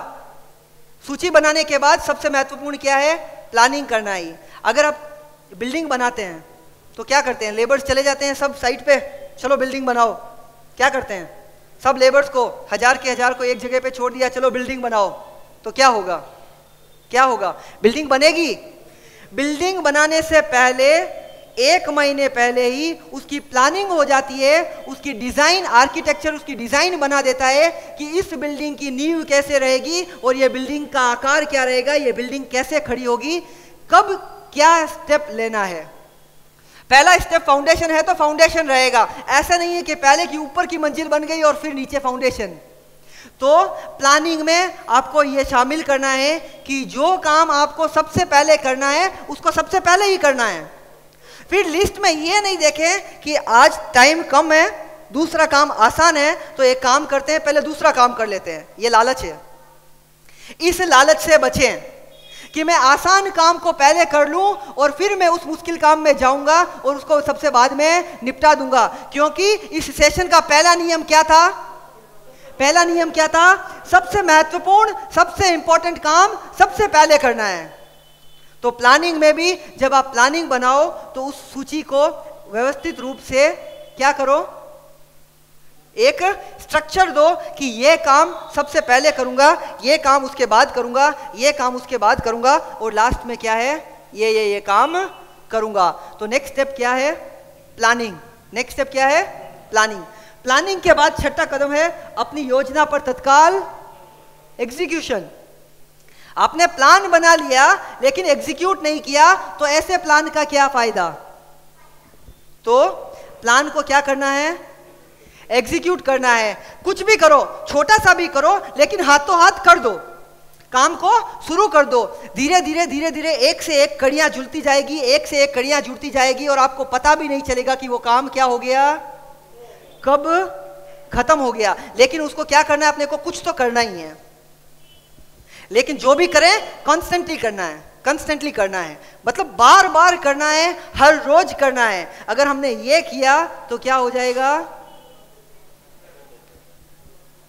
C: सूची बनाने के बाद सबसे महत्वपूर्ण क्या है? प्लानिंग करना ही। अगर आप बिल्डिंग बनाते हैं तो क्या करते हैं? लेबर्स चले जाते हैं सब साइट पे। चलो बिल्डिंग बनाओ। क्या करते हैं? सब लेबर्स को, हज़ार के हज़ार को एक जगह पे छोड़ दिया, चलो बिल्डिंग बनाओ। तो क्या होगा? क्या होगा? बिल्डिंग बनेगी। बिल्डिंग बनाने से पहले एक महीने पहले ही उसकी प्लानिंग हो जाती है, उसकी डिज़ाइन आर्किटेक्चर उसकी डिज़ाइन बना देता है कि इस बिल्डिंग की नींव कैसे रहेगी और ये बिल्डिंग का आकार क्या रहेगा, ये बिल्डिंग कैसे खड़ी होगी, कब क्या स्टेप लेना है। पहला स्टेप फाउंडेशन है तो फाउंडेशन रहेगा। ऐसा नहीं है कि पहले की ऊपर की मंजिल बन गई और फिर नीचे फाउंडेशन तो प्लानिंग में आपको यह शामिल करना है कि जो काम आपको सबसे पहले करना है, उसको सबसे पहले ही करना है। फिर लिस्ट में ये नहीं देखें कि आज टाइम कम है, दूसरा काम आसान है तो एक काम करते हैं, पहले दूसरा काम कर लेते हैं। ये लालच है। इस लालच से बचें कि मैं आसान काम को पहले कर लूँ और फिर मैं उस मुश्किल काम में जाऊँगा और उसको सबसे बाद में निपटा दूँगा। क्योंकि इस सेशन का पहला नियम क्या था? पहला नियम क्या था? सबसे महत्वपूर्ण, सबसे इंपॉर्टेंट काम सबसे पहले करना है। तो प्लानिंग में भी जब आप प्लानिंग बनाओ तो उस सूची को व्यवस्थित रूप से क्या करो? एक स्ट्रक्चर दो कि ये काम सबसे पहले करूँगा, ये काम उसके बाद करूँगा, ये काम उसके बाद करूँगा, और लास्ट में क्या है? ये ये ये काम करूँगा। तो नेक्स्ट स्टेप क्या है? प्लानिंग नेक्स्ट स्टेप क्या है? प्लानिंग प्लानिंग के बाद छठा कदम है अपनी योजना पर तत्काल एग्जीक्यूशन आपने प्लान बना लिया, लेकिन एग्जीक्यूट नहीं किया तो ऐसे प्लान का क्या फ़ायदा? तो प्लान को क्या करना है? एग्जीक्यूट करना है। कुछ भी करो, छोटा सा भी करो, लेकिन हाथों हाथ कर दो। काम को शुरू कर दो। धीरे धीरे धीरे धीरे एक से एक कड़ियाँ जुड़ती जाएगी, एक से एक कड़ियाँ जुड़ती जाएगी, और आपको पता भी नहीं चलेगा कि वो काम क्या हो गया। कब? खत्म हो गया। लेकिन उसको क्या करना है? अपने को कुछ तो करना ही है। लेकिन जो भी करें कॉन्स्टेंटली करना है कंस्टेंटली करना है। मतलब बार बार करना है, हर रोज करना है। अगर हमने ये किया तो क्या हो जाएगा?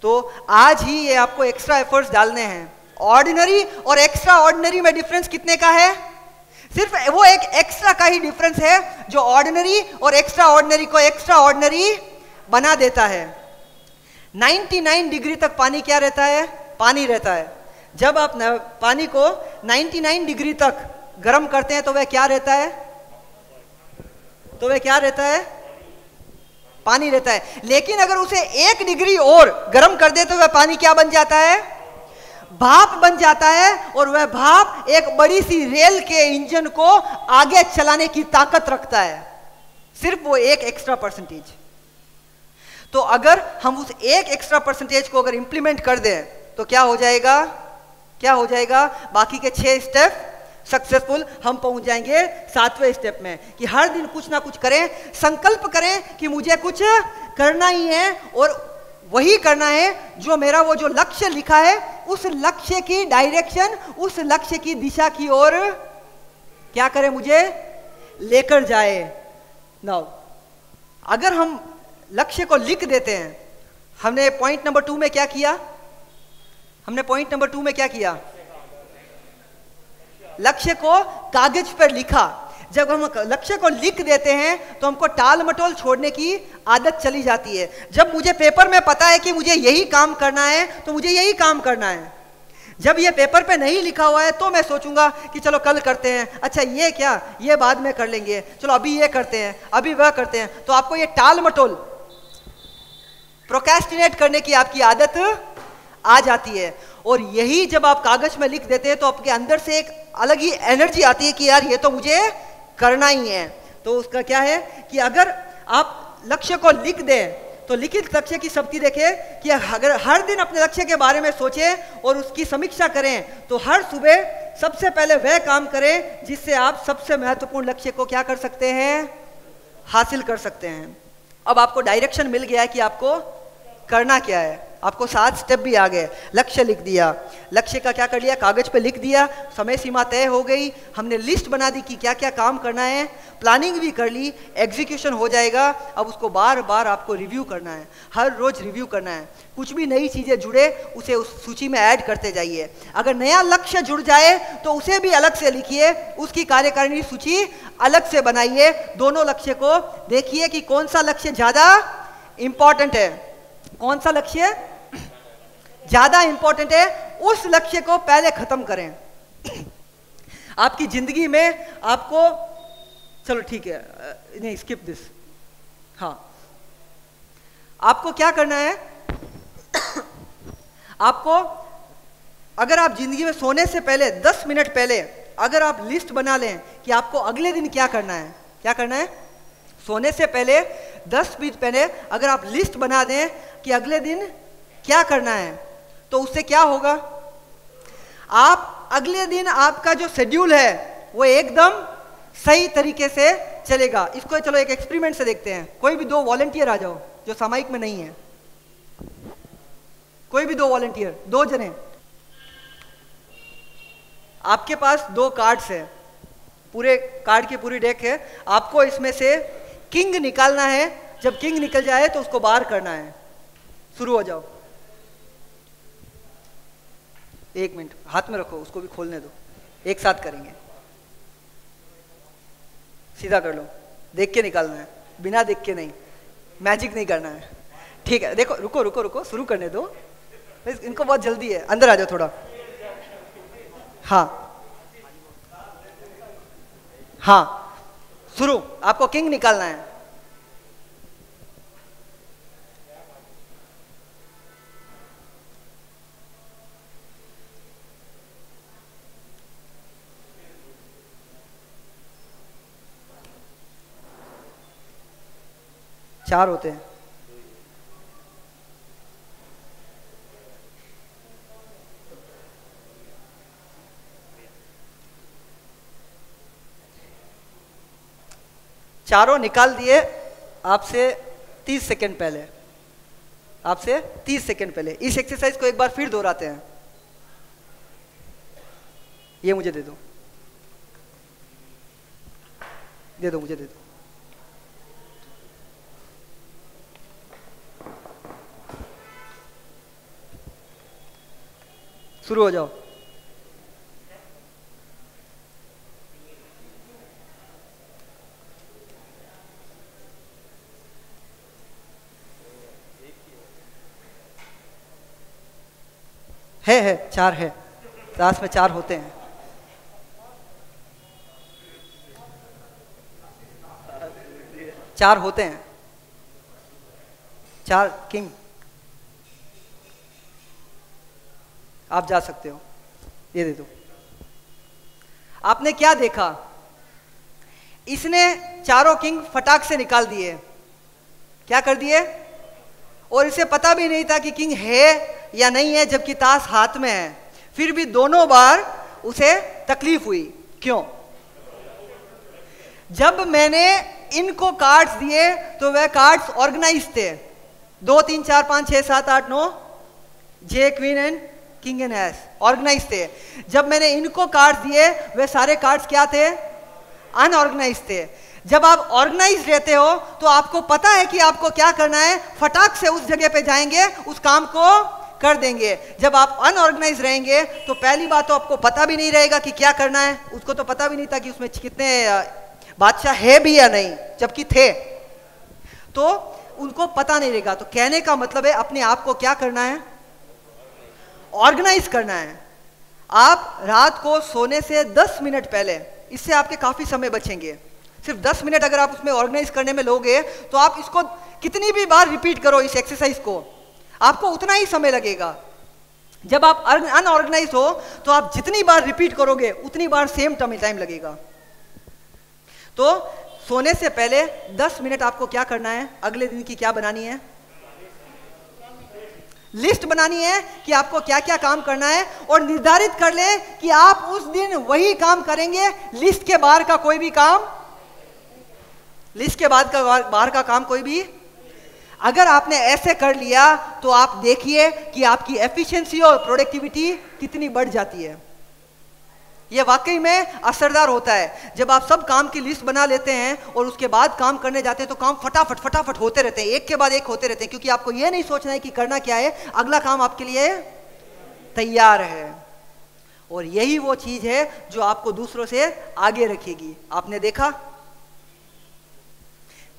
C: तो आज ही ये आपको एक्स्ट्रा एफर्ट्स डालने हैं। ऑर्डिनरी और एक्स्ट्रा ऑर्डिनरी में डिफरेंस कितने का है? सिर्फ़ वो एक एक्स्ट्रा का ही डिफरेंस है, जो ऑर्डिनरी और एक्स्ट्रा ऑर्डिनरी को एक्स्ट्रा ऑर्डिनरी बना देता है। 99 डिग्री तक पानी क्या रहता है? पानी रहता है। जब आप पानी को 99 डिग्री तक गर्म करते हैं तो वह क्या रहता है? तो वह क्या रहता है? पानी रहता है। लेकिन अगर उसे एक डिग्री और गर्म कर दे तो वह पानी क्या बन जाता है? भाप बन जाता है और वह भाप एक बड़ी सी रेल के इंजन को आगे चलाने की ताकत रखता है। सिर्फ़ वो एक एक्स्ट्रा परसेंटेज तो अगर हम उस एक एक्स्ट्रा परसेंटेज को अगर इंप्लीमेंट कर दें तो क्या हो जाएगा? क्या हो जाएगा? बाकी के छह स्टेप सक्सेसफुल हम पहुँच जाएँगे सातवें स्टेप में कि हर दिन कुछ ना कुछ करें, संकल्प करें कि मुझे कुछ करना ही है और वही करना है जो मेरा वो जो लक्ष्य लिखा है, उस लक्ष्य की डायरेक्शन उस लक्ष्य की दिशा की ओर क्या करें मुझे? लेकर जाए। नाउ अगर हम लक्ष्य को लिख देते हैं, हमने पॉइंट नंबर टू में क्या किया? हमने पॉइंट नंबर टू में क्या किया? लक्ष्य को कागज़ पर लिखा। जब हम लक्ष्य को लिख देते हैं तो हमको टाल मटोल छोड़ने की आदत चली जाती है। जब मुझे पेपर में पता है कि मुझे यही काम करना है तो मुझे यही काम करना है। जब ये पेपर पे नहीं लिखा हुआ है तो मैं सोचूँगा कि चलो कल करते हैं। अच्छा ये क्या? ये बाद में कर लेंगे। चलो, अभी ये करते हैं, अभी वह करते हैं। तो आपको ये टाल मटोल प्रोकेस्टिनेट करने की आपकी आदत आ जाती है। और यही जब आप कागज़ में लिख देते हैं तो आपके अंदर से एक अलग ही एनर्जी आती है कि यार, ये तो मुझे करना ही है। तो उसका क्या है कि अगर आप लक्ष्य को लिख दें तो लिखित लक्ष्य की शक्ति देखें कि अगर हर दिन अपने लक्ष्य के बारे में सोचें और उसकी समीक्षा करें तो हर सुबह सबसे पहले वह काम करें जिससे आप सबसे महत्वपूर्ण लक्ष्य को क्या कर सकते हैं? हासिल कर सकते हैं। अब आपको डायरेक्शन मिल गया है कि आपको करना क्या है। आपको सात स्टेप भी आ गए। लक्ष्य लिख दिया। लक्ष्य का क्या कर लिया? कागज़ पे लिख दिया। समय सीमा तय हो गई। हमने लिस्ट बना दी कि क्या क्या काम करना है। प्लानिंग भी कर ली। एग्जीक्यूशन हो जाएगा। अब उसको बार बार आपको रिव्यू करना है। हर रोज रिव्यू करना है। कुछ भी नई चीज़ें जुड़े, उसे उस सूची में ऐड करते जाइए। अगर नया लक्ष्य जुड़ जाए तो उसे भी अलग से लिखिए। उसकी कार्यकारिणी सूची अलग से बनाइए। दोनों लक्ष्य को देखिए कि कौन सा लक्ष्य ज़्यादा इंपॉर्टेंट है। कौन सा लक्ष्य ज़्यादा इंपॉर्टेंट है, उस लक्ष्य को पहले खत्म करें। आपकी ज़िंदगी में आपको, चलो ठीक है नहीं स्किप दिस हाँ। आपको क्या करना है? आपको, अगर आप ज़िंदगी में सोने से पहले 10 मिनट पहले, अगर आप लिस्ट बना लें कि आपको अगले दिन क्या करना है, क्या करना है? सोने से पहले 10 मिनट पहले, अगर आप लिस्ट बना दें कि अगले दिन क्या करना है तो उससे क्या होगा? आप अगले दिन आपका जो शेड्यूल है, वो एकदम सही तरीके से चलेगा। इसको चलो एक एक्सपेरिमेंट से देखते हैं। कोई भी दो वॉलेंटियर आ जाओ, जो सामायिक में नहीं है। कोई भी दो वॉलेंटियर दो जने। आपके पास दो कार्ड्स है। पूरे कार्ड की पूरी डेक है। आपको इसमें से किंग निकालना है। जब किंग निकल जाए तो उसको बाहर करना है। शुरू हो जाओ। एक मिनट, हाथ में रखो, उसको भी खोलने दो। एक साथ करेंगे। सीधा कर लो। देख के निकालना है। बिना देख के नहीं। मैजिक नहीं करना है। ठीक है, देखो, रुको रुको रुको, शुरू करने दो। इनको बहुत जल्दी है। अंदर आ जाओ थोड़ा। हाँ। हाँ। शुरू। आपको किंग निकालना है। चार होते हैं। चारों निकाल दिए आपसे तीस सेकंड पहले। आपसे तीस सेकंड पहले। इस एक्सरसाइज को एक बार फिर दोहराते हैं। ये मुझे दे दो। दे दो, मुझे दे दो। शुरू हो जाओ। है है, चार है। क्लास में चार होते हैं। चार होते हैं। चार किंग। आप जा सकते हो। ये दे दो। आपने क्या देखा? इसने चारों किंग फटाक से निकाल दिए। क्या कर दिए? और इसे पता भी नहीं था कि किंग है या नहीं है, जबकि ताश हाथ में है। फिर भी दोनों बार उसे तकलीफ़ हुई। क्यों? जब मैंने इनको कार्ड्स दिए तो वह कार्ड्स ऑर्गेनाइज थे। दो, तीन, चार, पाँच, छह, सात, आठ, नौ J queen and king and ace organize थे. जब मैंने इनको कार्ड दिए, वे सारे कार्ड्स क्या थे? अनऑर्गेनाइज थे. जब आप ऑर्गेनाइज रहते हो तो आपको पता है कि आपको क्या करना है? फटाक से उस जगह पे जाएँगे, उस काम को कर देंगे. जब आप अनऑर्गेनाइज रहेंगे तो पहली बात तो आपको पता भी नहीं रहेगा कि क्या करना है. उसको तो पता भी नहीं था कि उसमें कितने बादशाह है भी या नहीं, जबकि थे. तो उनको पता नहीं रहेगा. तो कहने का मतलब है, अपने आप को क्या करना है? ऑर्गेनाइज करना है। आप रात को सोने से 10 मिनट पहले, इससे आपके काफ़ी समय बचेंगे। सिर्फ़ 10 मिनट अगर आप उसमें ऑर्गेनाइज करने में लोगे तो आप इसको कितनी भी बार रिपीट करो इस एक्सरसाइज को। आपको उतना ही समय लगेगा। जब आप अनऑर्गेनाइज हो तो आप जितनी बार रिपीट करोगे, उतनी बार सेम टाइम लगेगा। तो सोने से पहले 10 मिनट आपको क्या करना है? अगले दिन की क्या बनानी है? लिस्ट बनानी है कि आपको क्या क्या काम करना है और निर्धारित कर ले कि आप उस दिन वही काम करेंगे, लिस्ट के बाहर का कोई भी काम। लिस्ट के बाद का बाहर का काम कोई भी। अगर आपने ऐसे कर लिया तो आप देखिए कि आपकी एफिशिएंसी और प्रोडक्टिविटी कितनी बढ़ जाती है। ये वाकई में असरदार होता है। जब आप सब काम की लिस्ट बना लेते हैं और उसके बाद काम करने जाते हैं तो काम फटाफट फटाफट होते रहते हैं। एक के बाद एक होते रहते हैं, क्योंकि आपको ये नहीं सोचना है कि करना क्या है। अगला काम आपके लिए तैयार है। और यही वो चीज़ है जो आपको दूसरों से आगे रखेगी। आपने देखा?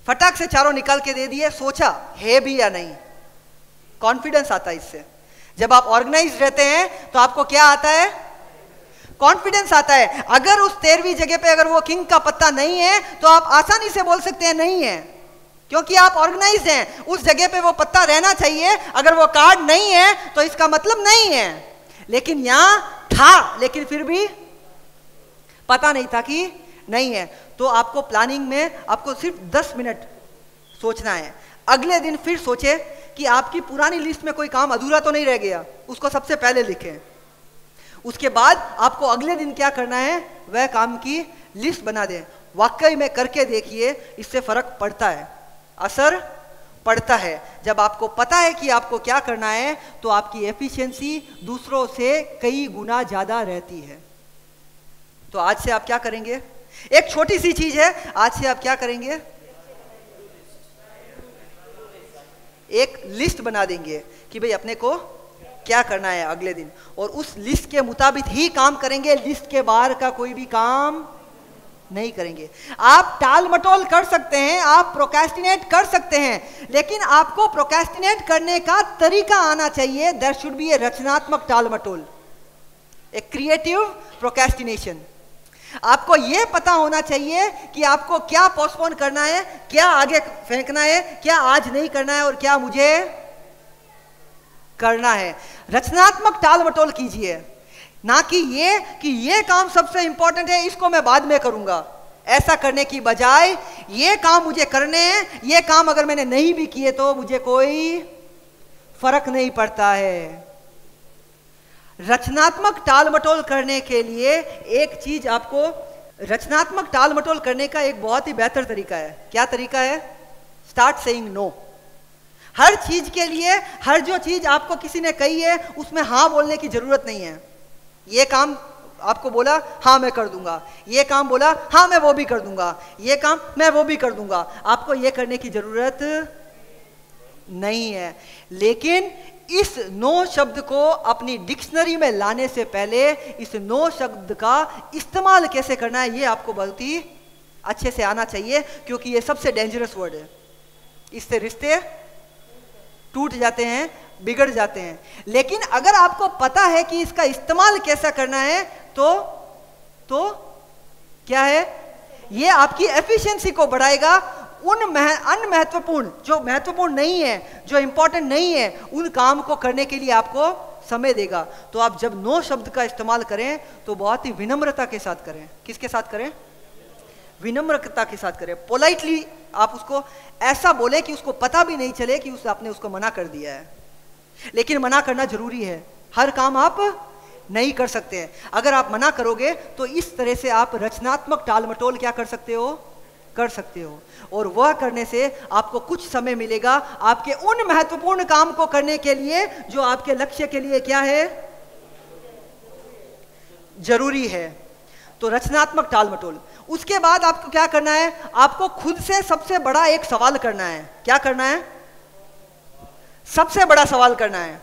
C: फटाक से चारों निकाल के दे दिए, सोचा है भी या नहीं? कॉन्फिडेंस आता है इससे। जब आप ऑर्गेनाइज रहते हैं तो आपको क्या आता है? कॉन्फिडेंस आता है। अगर उस तेरहवीं जगह पे अगर वो किंग का पत्ता नहीं है तो आप आसानी से बोल सकते हैं, नहीं है। क्योंकि आप ऑर्गेनाइज हैं। उस जगह पे वो पत्ता रहना चाहिए। अगर वो कार्ड नहीं है तो इसका मतलब नहीं है। लेकिन यहाँ था, लेकिन फिर भी पता नहीं था कि नहीं है। तो आपको प्लानिंग में आपको सिर्फ़ 10 मिनट सोचना है। अगले दिन फिर सोचे कि आपकी पुरानी लिस्ट में कोई काम अधूरा तो नहीं रह गया। उसको सबसे पहले लिखें। उसके बाद आपको अगले दिन क्या करना है? वह काम की लिस्ट बना दें। वाकई में करके देखिए, इससे फ़र्क पड़ता है। असर पड़ता है। जब आपको पता है कि आपको क्या करना है तो आपकी एफिशिएंसी दूसरों से कई गुना ज़्यादा रहती है। तो आज से आप क्या करेंगे? एक छोटी सी चीज़ है, आज से आप क्या करेंगे? एक लिस्ट बना देंगे कि भाई अपने को क्या करना है अगले दिन? और उस लिस्ट के मुताबिक ही काम करेंगे लिस्ट के बाहर का कोई भी काम नहीं करेंगे। आप टाल मटोल कर सकते हैं, आप प्रोकेस्टिनेट कर सकते हैं, लेकिन आपको प्रोकेस्टिनेट करने का तरीका आना चाहिए। देर शुड बी ए रचनात्मक टाल मटोल ए क्रिएटिव प्रोकेस्टिनेशन आपको यह पता होना चाहिए कि आपको क्या पोस्टपोन करना है, क्या आगे फेंकना है, क्या आज नहीं करना है और क्या मुझे करना है। रचनात्मक टाल बटोल कीजिए। ना कि ये कि ये काम सबसे इंपॉर्टेंट है, इसको मैं बाद में करूँगा। ऐसा करने की बजाय, ये काम मुझे करने हैं, ये काम अगर मैंने नहीं भी किए तो मुझे कोई फ़र्क नहीं पड़ता है। रचनात्मक टाल मटोल करने के लिए एक चीज़ आपको, रचनात्मक टाल मटोल करने का एक बहुत ही बेहतर तरीका है। क्या तरीका है? स्टार्ट सेइंग नो हर चीज़ के लिए, हर जो चीज़ आपको किसी ने कही है, उसमें हाँ बोलने की ज़रूरत नहीं है। ये काम आपको बोला हाँ मैं कर दूँगा। ये काम बोला हाँ मैं वो भी कर दूँगा। ये काम मैं वो भी कर दूँगा। आपको ये करने की ज़रूरत नहीं है। लेकिन इस नो शब्द को अपनी डिक्शनरी में लाने से पहले, इस नो शब्द का इस्तेमाल कैसे करना है, ये आपको बहुत ही अच्छे से आना चाहिए, क्योंकि ये सबसे डेंजरस वर्ड है। इससे रिश्ते टूट जाते हैं, बिगड़ जाते हैं। लेकिन अगर आपको पता है कि इसका इस्तेमाल कैसा करना है तो तो क्या है? ये आपकी एफिशिएंसी को बढ़ाएगा। उन अनमहत्वपूर्ण, जो महत्वपूर्ण नहीं है, जो इंपॉर्टेंट नहीं है, उन काम को करने के लिए आपको समय देगा। तो आप जब नो शब्द का इस्तेमाल करें तो बहुत ही विनम्रता के साथ करें। किसके साथ करें? विनम्रता के साथ करें। पोलाइटली आप उसको ऐसा बोले कि उसको पता भी नहीं चले कि उस आपने उसको मना कर दिया है। लेकिन मना करना ज़रूरी है। हर काम आप नहीं कर सकते हैं। अगर आप मना करोगे तो इस तरह से आप रचनात्मक टाल मटोल क्या कर सकते हो? कर सकते हो। और वह करने से आपको कुछ समय मिलेगा आपके उन महत्वपूर्ण काम को करने के लिए जो आपके लक्ष्य के लिए क्या है? ज़रूरी है। तो रचनात्मक टाल मटोल उसके बाद आपको क्या करना है? आपको खुद से सबसे बड़ा एक सवाल करना है। क्या करना है? सबसे बड़ा सवाल करना है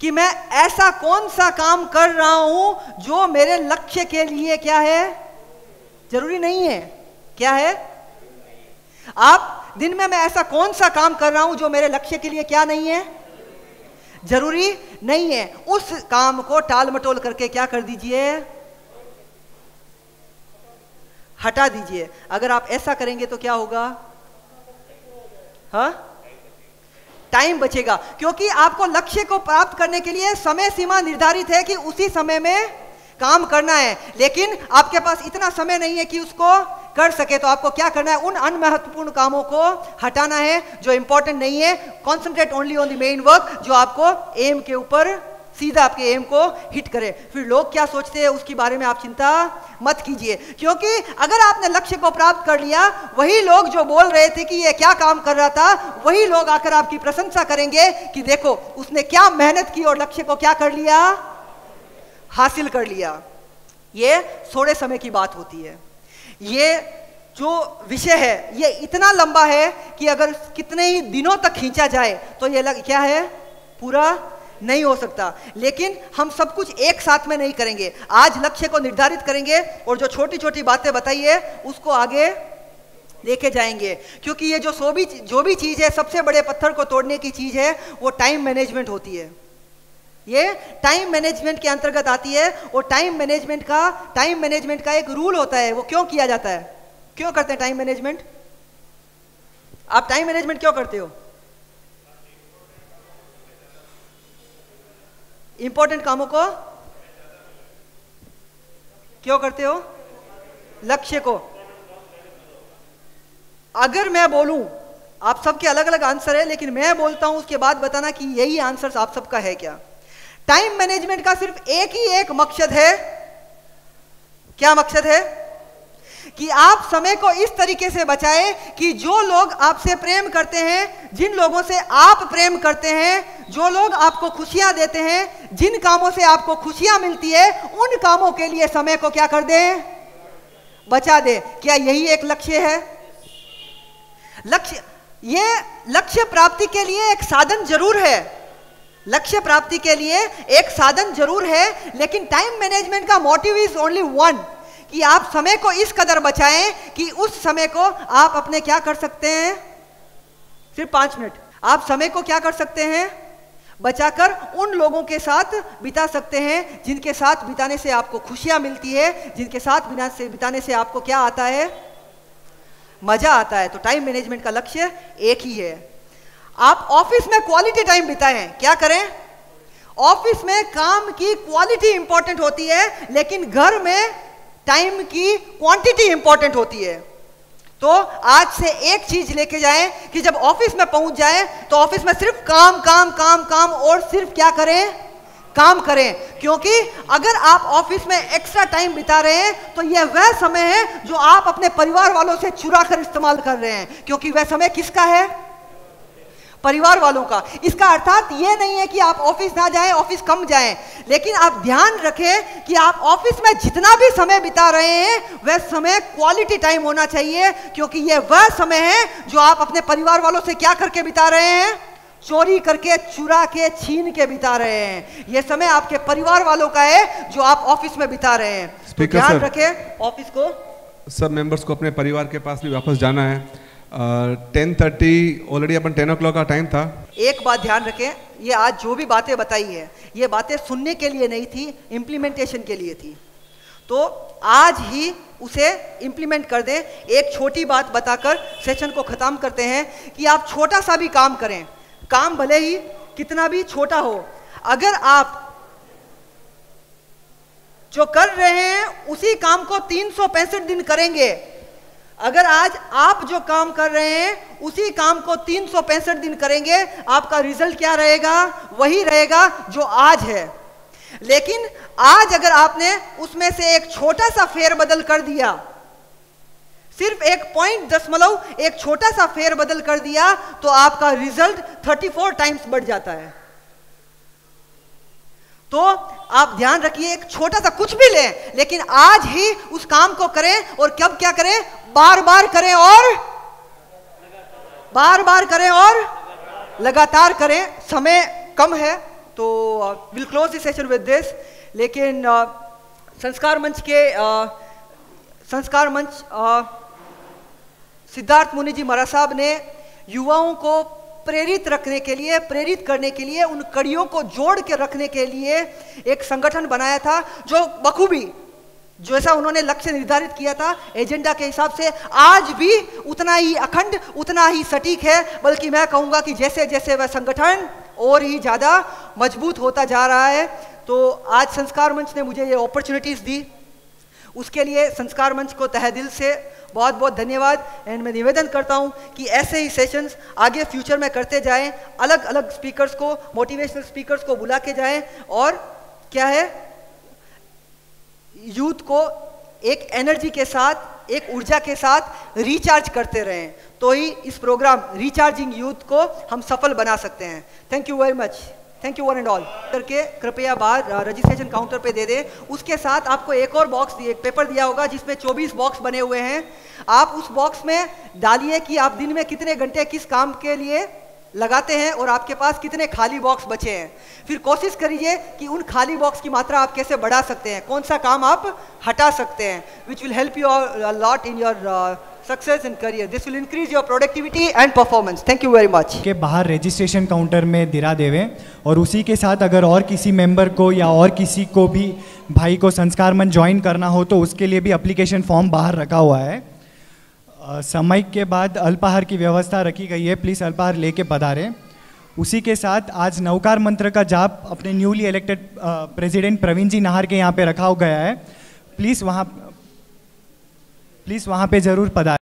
C: कि मैं ऐसा कौन सा काम कर रहा हूँ जो मेरे लक्ष्य के लिए क्या है? ज़रूरी नहीं है। क्या है? आप दिन में मैं ऐसा कौन सा काम कर रहा हूँ जो मेरे लक्ष्य के लिए क्या नहीं है? ज़रूरी नहीं है। उस काम को टाल मटोल करके क्या कर दीजिए? हटा दीजिए। अगर आप ऐसा करेंगे तो क्या होगा? हा? टाइम बचेगा। क्योंकि आपको लक्ष्य को प्राप्त करने के लिए समय सीमा निर्धारित है कि उसी समय में काम करना है। लेकिन आपके पास इतना समय नहीं है कि उसको कर सके तो आपको क्या करना है? उन अनमहत्वपूर्ण कामों को हटाना है, जो इंपॉर्टेंट नहीं है। Concentrate only on the main work जो आपको एम के ऊपर सीधा आपके एम को हिट करे। फिर लोग क्या सोचते हैं उसके बारे में आप चिंता मत कीजिए। क्योंकि अगर आपने लक्ष्य को प्राप्त कर लिया वही लोग जो बोल रहे थे कि ये क्या काम कर रहा था वही लोग आकर आपकी प्रशंसा करेंगे कि देखो उसने क्या मेहनत की और लक्ष्य को क्या कर लिया? हासिल कर लिया। ये थोड़े समय की बात होती है। ये जो विषय है ये इतना लंबा है कि अगर कितने ही दिनों तक खींचा जाए तो ये लग, क्या है? पूरा नहीं हो सकता। लेकिन हम सब कुछ एक साथ में नहीं करेंगे। आज लक्ष्य को निर्धारित करेंगे और जो छोटी छोटी बातें बताइए उसको आगे लेके जाएँगे। क्योंकि ये जो सो भी, जो भी चीज़ है, सबसे बड़े पत्थर को तोड़ने की चीज़ है, वो टाइम मैनेजमेंट होती है। ये टाइम मैनेजमेंट के अंतर्गत आती है और टाइम मैनेजमेंट का टाइम मैनेजमेंट का एक रूल होता है, वो क्यों किया जाता है? क्यों करते हैं टाइम मैनेजमेंट आप टाइम मैनेजमेंट क्यों करते हो? इंपॉर्टेंट कामों को क्यों करते हो? लक्ष्य को। अगर मैं बोलूँ, आप सबके अलग अलग आंसर है, लेकिन मैं बोलता हूँ, उसके बाद बताना कि यही आंसर आप सबका है क्या। टाइम मैनेजमेंट का सिर्फ़ एक ही एक मकसद है। क्या मकसद है? कि आप समय को इस तरीके से बचाएँ कि जो लोग आपसे प्रेम करते हैं, जिन लोगों से आप प्रेम करते हैं, जो लोग आपको खुशियाँ देते हैं, जिन कामों से आपको खुशियाँ मिलती है, उन कामों के लिए समय को क्या कर दें? बचा दे। क्या यही एक लक्ष्य है? लक्ष्य, ये लक्ष्य प्राप्ति के लिए एक साधन ज़रूर है। लक्ष्य प्राप्ति के लिए एक साधन ज़रूर है, लेकिन टाइम मैनेजमेंट का मोटिव इज़ ओनली वन कि आप समय को इस कदर बचाएँ कि उस समय को आप अपने क्या कर सकते हैं? सिर्फ़ पाँच मिनट। आप समय को क्या कर सकते हैं? बचाकर उन लोगों के साथ बिता सकते हैं जिनके साथ बिताने से आपको खुशियाँ मिलती है, जिनके साथ से बिताने से आपको क्या आता है? मज़ा आता है। तो टाइम मैनेजमेंट का लक्ष्य एक ही है। आप ऑफ़िस में क्वालिटी टाइम बिताएँ। क्या करें? ऑफ़िस में काम की क्वालिटी इंपॉर्टेंट होती है, लेकिन घर में टाइम की क्वांटिटी इंपॉर्टेंट होती है। तो आज से एक चीज़ लेके जाएँ कि जब ऑफ़िस में पहुँच जाए तो ऑफ़िस में सिर्फ़ काम काम काम काम और सिर्फ़ क्या करें? काम करें। क्योंकि अगर आप ऑफ़िस में एक्स्ट्रा टाइम बिता रहे हैं तो यह वह समय है जो आप अपने परिवार वालों से चुरा कर इस्तेमाल कर रहे हैं। क्योंकि वह समय किसका है? परिवार वालों का। इसका अर्थात ये नहीं है कि आप ऑफ़िस ना जाएँ ऑफ़िस कम जाएँ। लेकिन आप ध्यान रखें कि आप ऑफ़िस में जितना भी समय बिता रहे हैं वह समय क्वालिटी टाइम होना चाहिए क्योंकि यह वह समय है जो आप अपने परिवार वालों से क्या करके बिता रहे हैं? चोरी करके चुरा के छीन के बिता रहे हैं। यह समय आपके परिवार वालों का है जो आप ऑफ़िस में बिता रहे हैं। तो ध्यान रखें ऑफ़िस को
D: सब मेंबर्स को अपने परिवार के पास भी वापस जाना है। टेन थर्टी ऑलरेडी अपन टेन ओ का टाइम था।
C: एक बात ध्यान रखें, ये आज जो भी बातें बताई है, ये बातें सुनने के लिए नहीं थी इम्प्लीमेंटेशन के लिए थी। तो आज ही उसे इम्प्लीमेंट कर दें, एक छोटी बात बताकर सेशन को ख़त्म करते हैं कि आप छोटा सा भी काम करें। काम भले ही कितना भी छोटा हो, अगर आप जो कर रहे हैं, उसी काम को तीन सौ पैंसठ दिन करेंगे अगर आज आप जो काम कर रहे हैं, उसी काम को तीन सौ पैंसठ दिन करेंगे, आपका रिज़ल्ट क्या रहेगा? वही रहेगा जो आज है। लेकिन आज अगर आपने उसमें से एक छोटा सा फेर बदल कर दिया, सिर्फ़ एक पॉइंट दशमलव एक छोटा सा फेर बदल कर दिया तो आपका रिज़ल्ट 34 टाइम्स बढ़ जाता है। तो आप ध्यान रखिए एक छोटा सा कुछ भी लें लेकिन आज ही उस काम को करें और कब क्या करें? बार बार करें और बार बार करें और लगातार करें। समय कम है तो will close this session with this लेकिन uh, संस्कार मंच के uh, संस्कार मंच uh, सिद्धार्थ मुनि जी महाराज साहब ने युवाओं को प्रेरित रखने के लिए, प्रेरित करने के लिए, उन कड़ियों को जोड़ के रखने के लिए एक संगठन बनाया था, जो बखूबी, जैसा उन्होंने लक्ष्य निर्धारित किया था, एजेंडा के हिसाब से आज भी उतना ही अखंड, उतना ही सटीक है, बल्कि मैं कहूँगा कि जैसे जैसे वह संगठन और ही ज़्यादा मज़बूत होता जा रहा है तो आज संस्कार मंच ने मुझे ये अपॉर्चुनिटीज़ दी। उसके लिए संस्कार मंच को तह दिल से बहुत बहुत धन्यवाद। एंड मैं निवेदन करता हूँ कि ऐसे ही सेशंस आगे फ्यूचर में करते जाएँ, अलग अलग स्पीकर्स को मोटिवेशनल स्पीकर्स को बुला के जाएँ और क्या है? यूथ को एक एनर्जी के साथ, एक ऊर्जा के साथ रिचार्ज करते रहें। तो ही इस प्रोग्राम रिचार्जिंग यूथ को हम सफल बना सकते हैं। Thank you very much thank you one and all करके कृपया बाहर रजिस्ट्रेशन काउंटर पे दे दें। उसके साथ आपको एक और बॉक्स एक पेपर दिया होगा जिसमें 24 बॉक्स बने हुए हैं। आप उस बॉक्स में डालिए कि आप दिन में कितने घंटे किस काम के लिए लगाते हैं और आपके पास कितने खाली बॉक्स बचे हैं। फिर कोशिश करिए कि उन खाली बॉक्स की मात्रा आप कैसे बढ़ा सकते हैं। कौन सा काम आप हटा सकते हैं which will help you lot in your success in career this will increase your productivity and performance thank you very much
A: के बाहर रजिस्ट्रेशन काउंटर में दिरा देवें और उसी के साथ अगर और किसी मेंबर को या और किसी को भी भाई को संस्कार मन ज्वाइन करना हो तो उसके लिए भी अप्लीकेशन फॉर्म बाहर रखा हुआ है। समय के बाद अल्पाहार की व्यवस्था रखी गई है प्लीज़ अल्पाहार लेके पधारें। उसी के साथ आज नवकार मंत्र का जाप अपने newly elected president Praveen ji Nahar के यहाँ पे रखा हो गया है। प्लीज़ वहाँ प्लीज़ वहाँ पे ज़रूर पधारें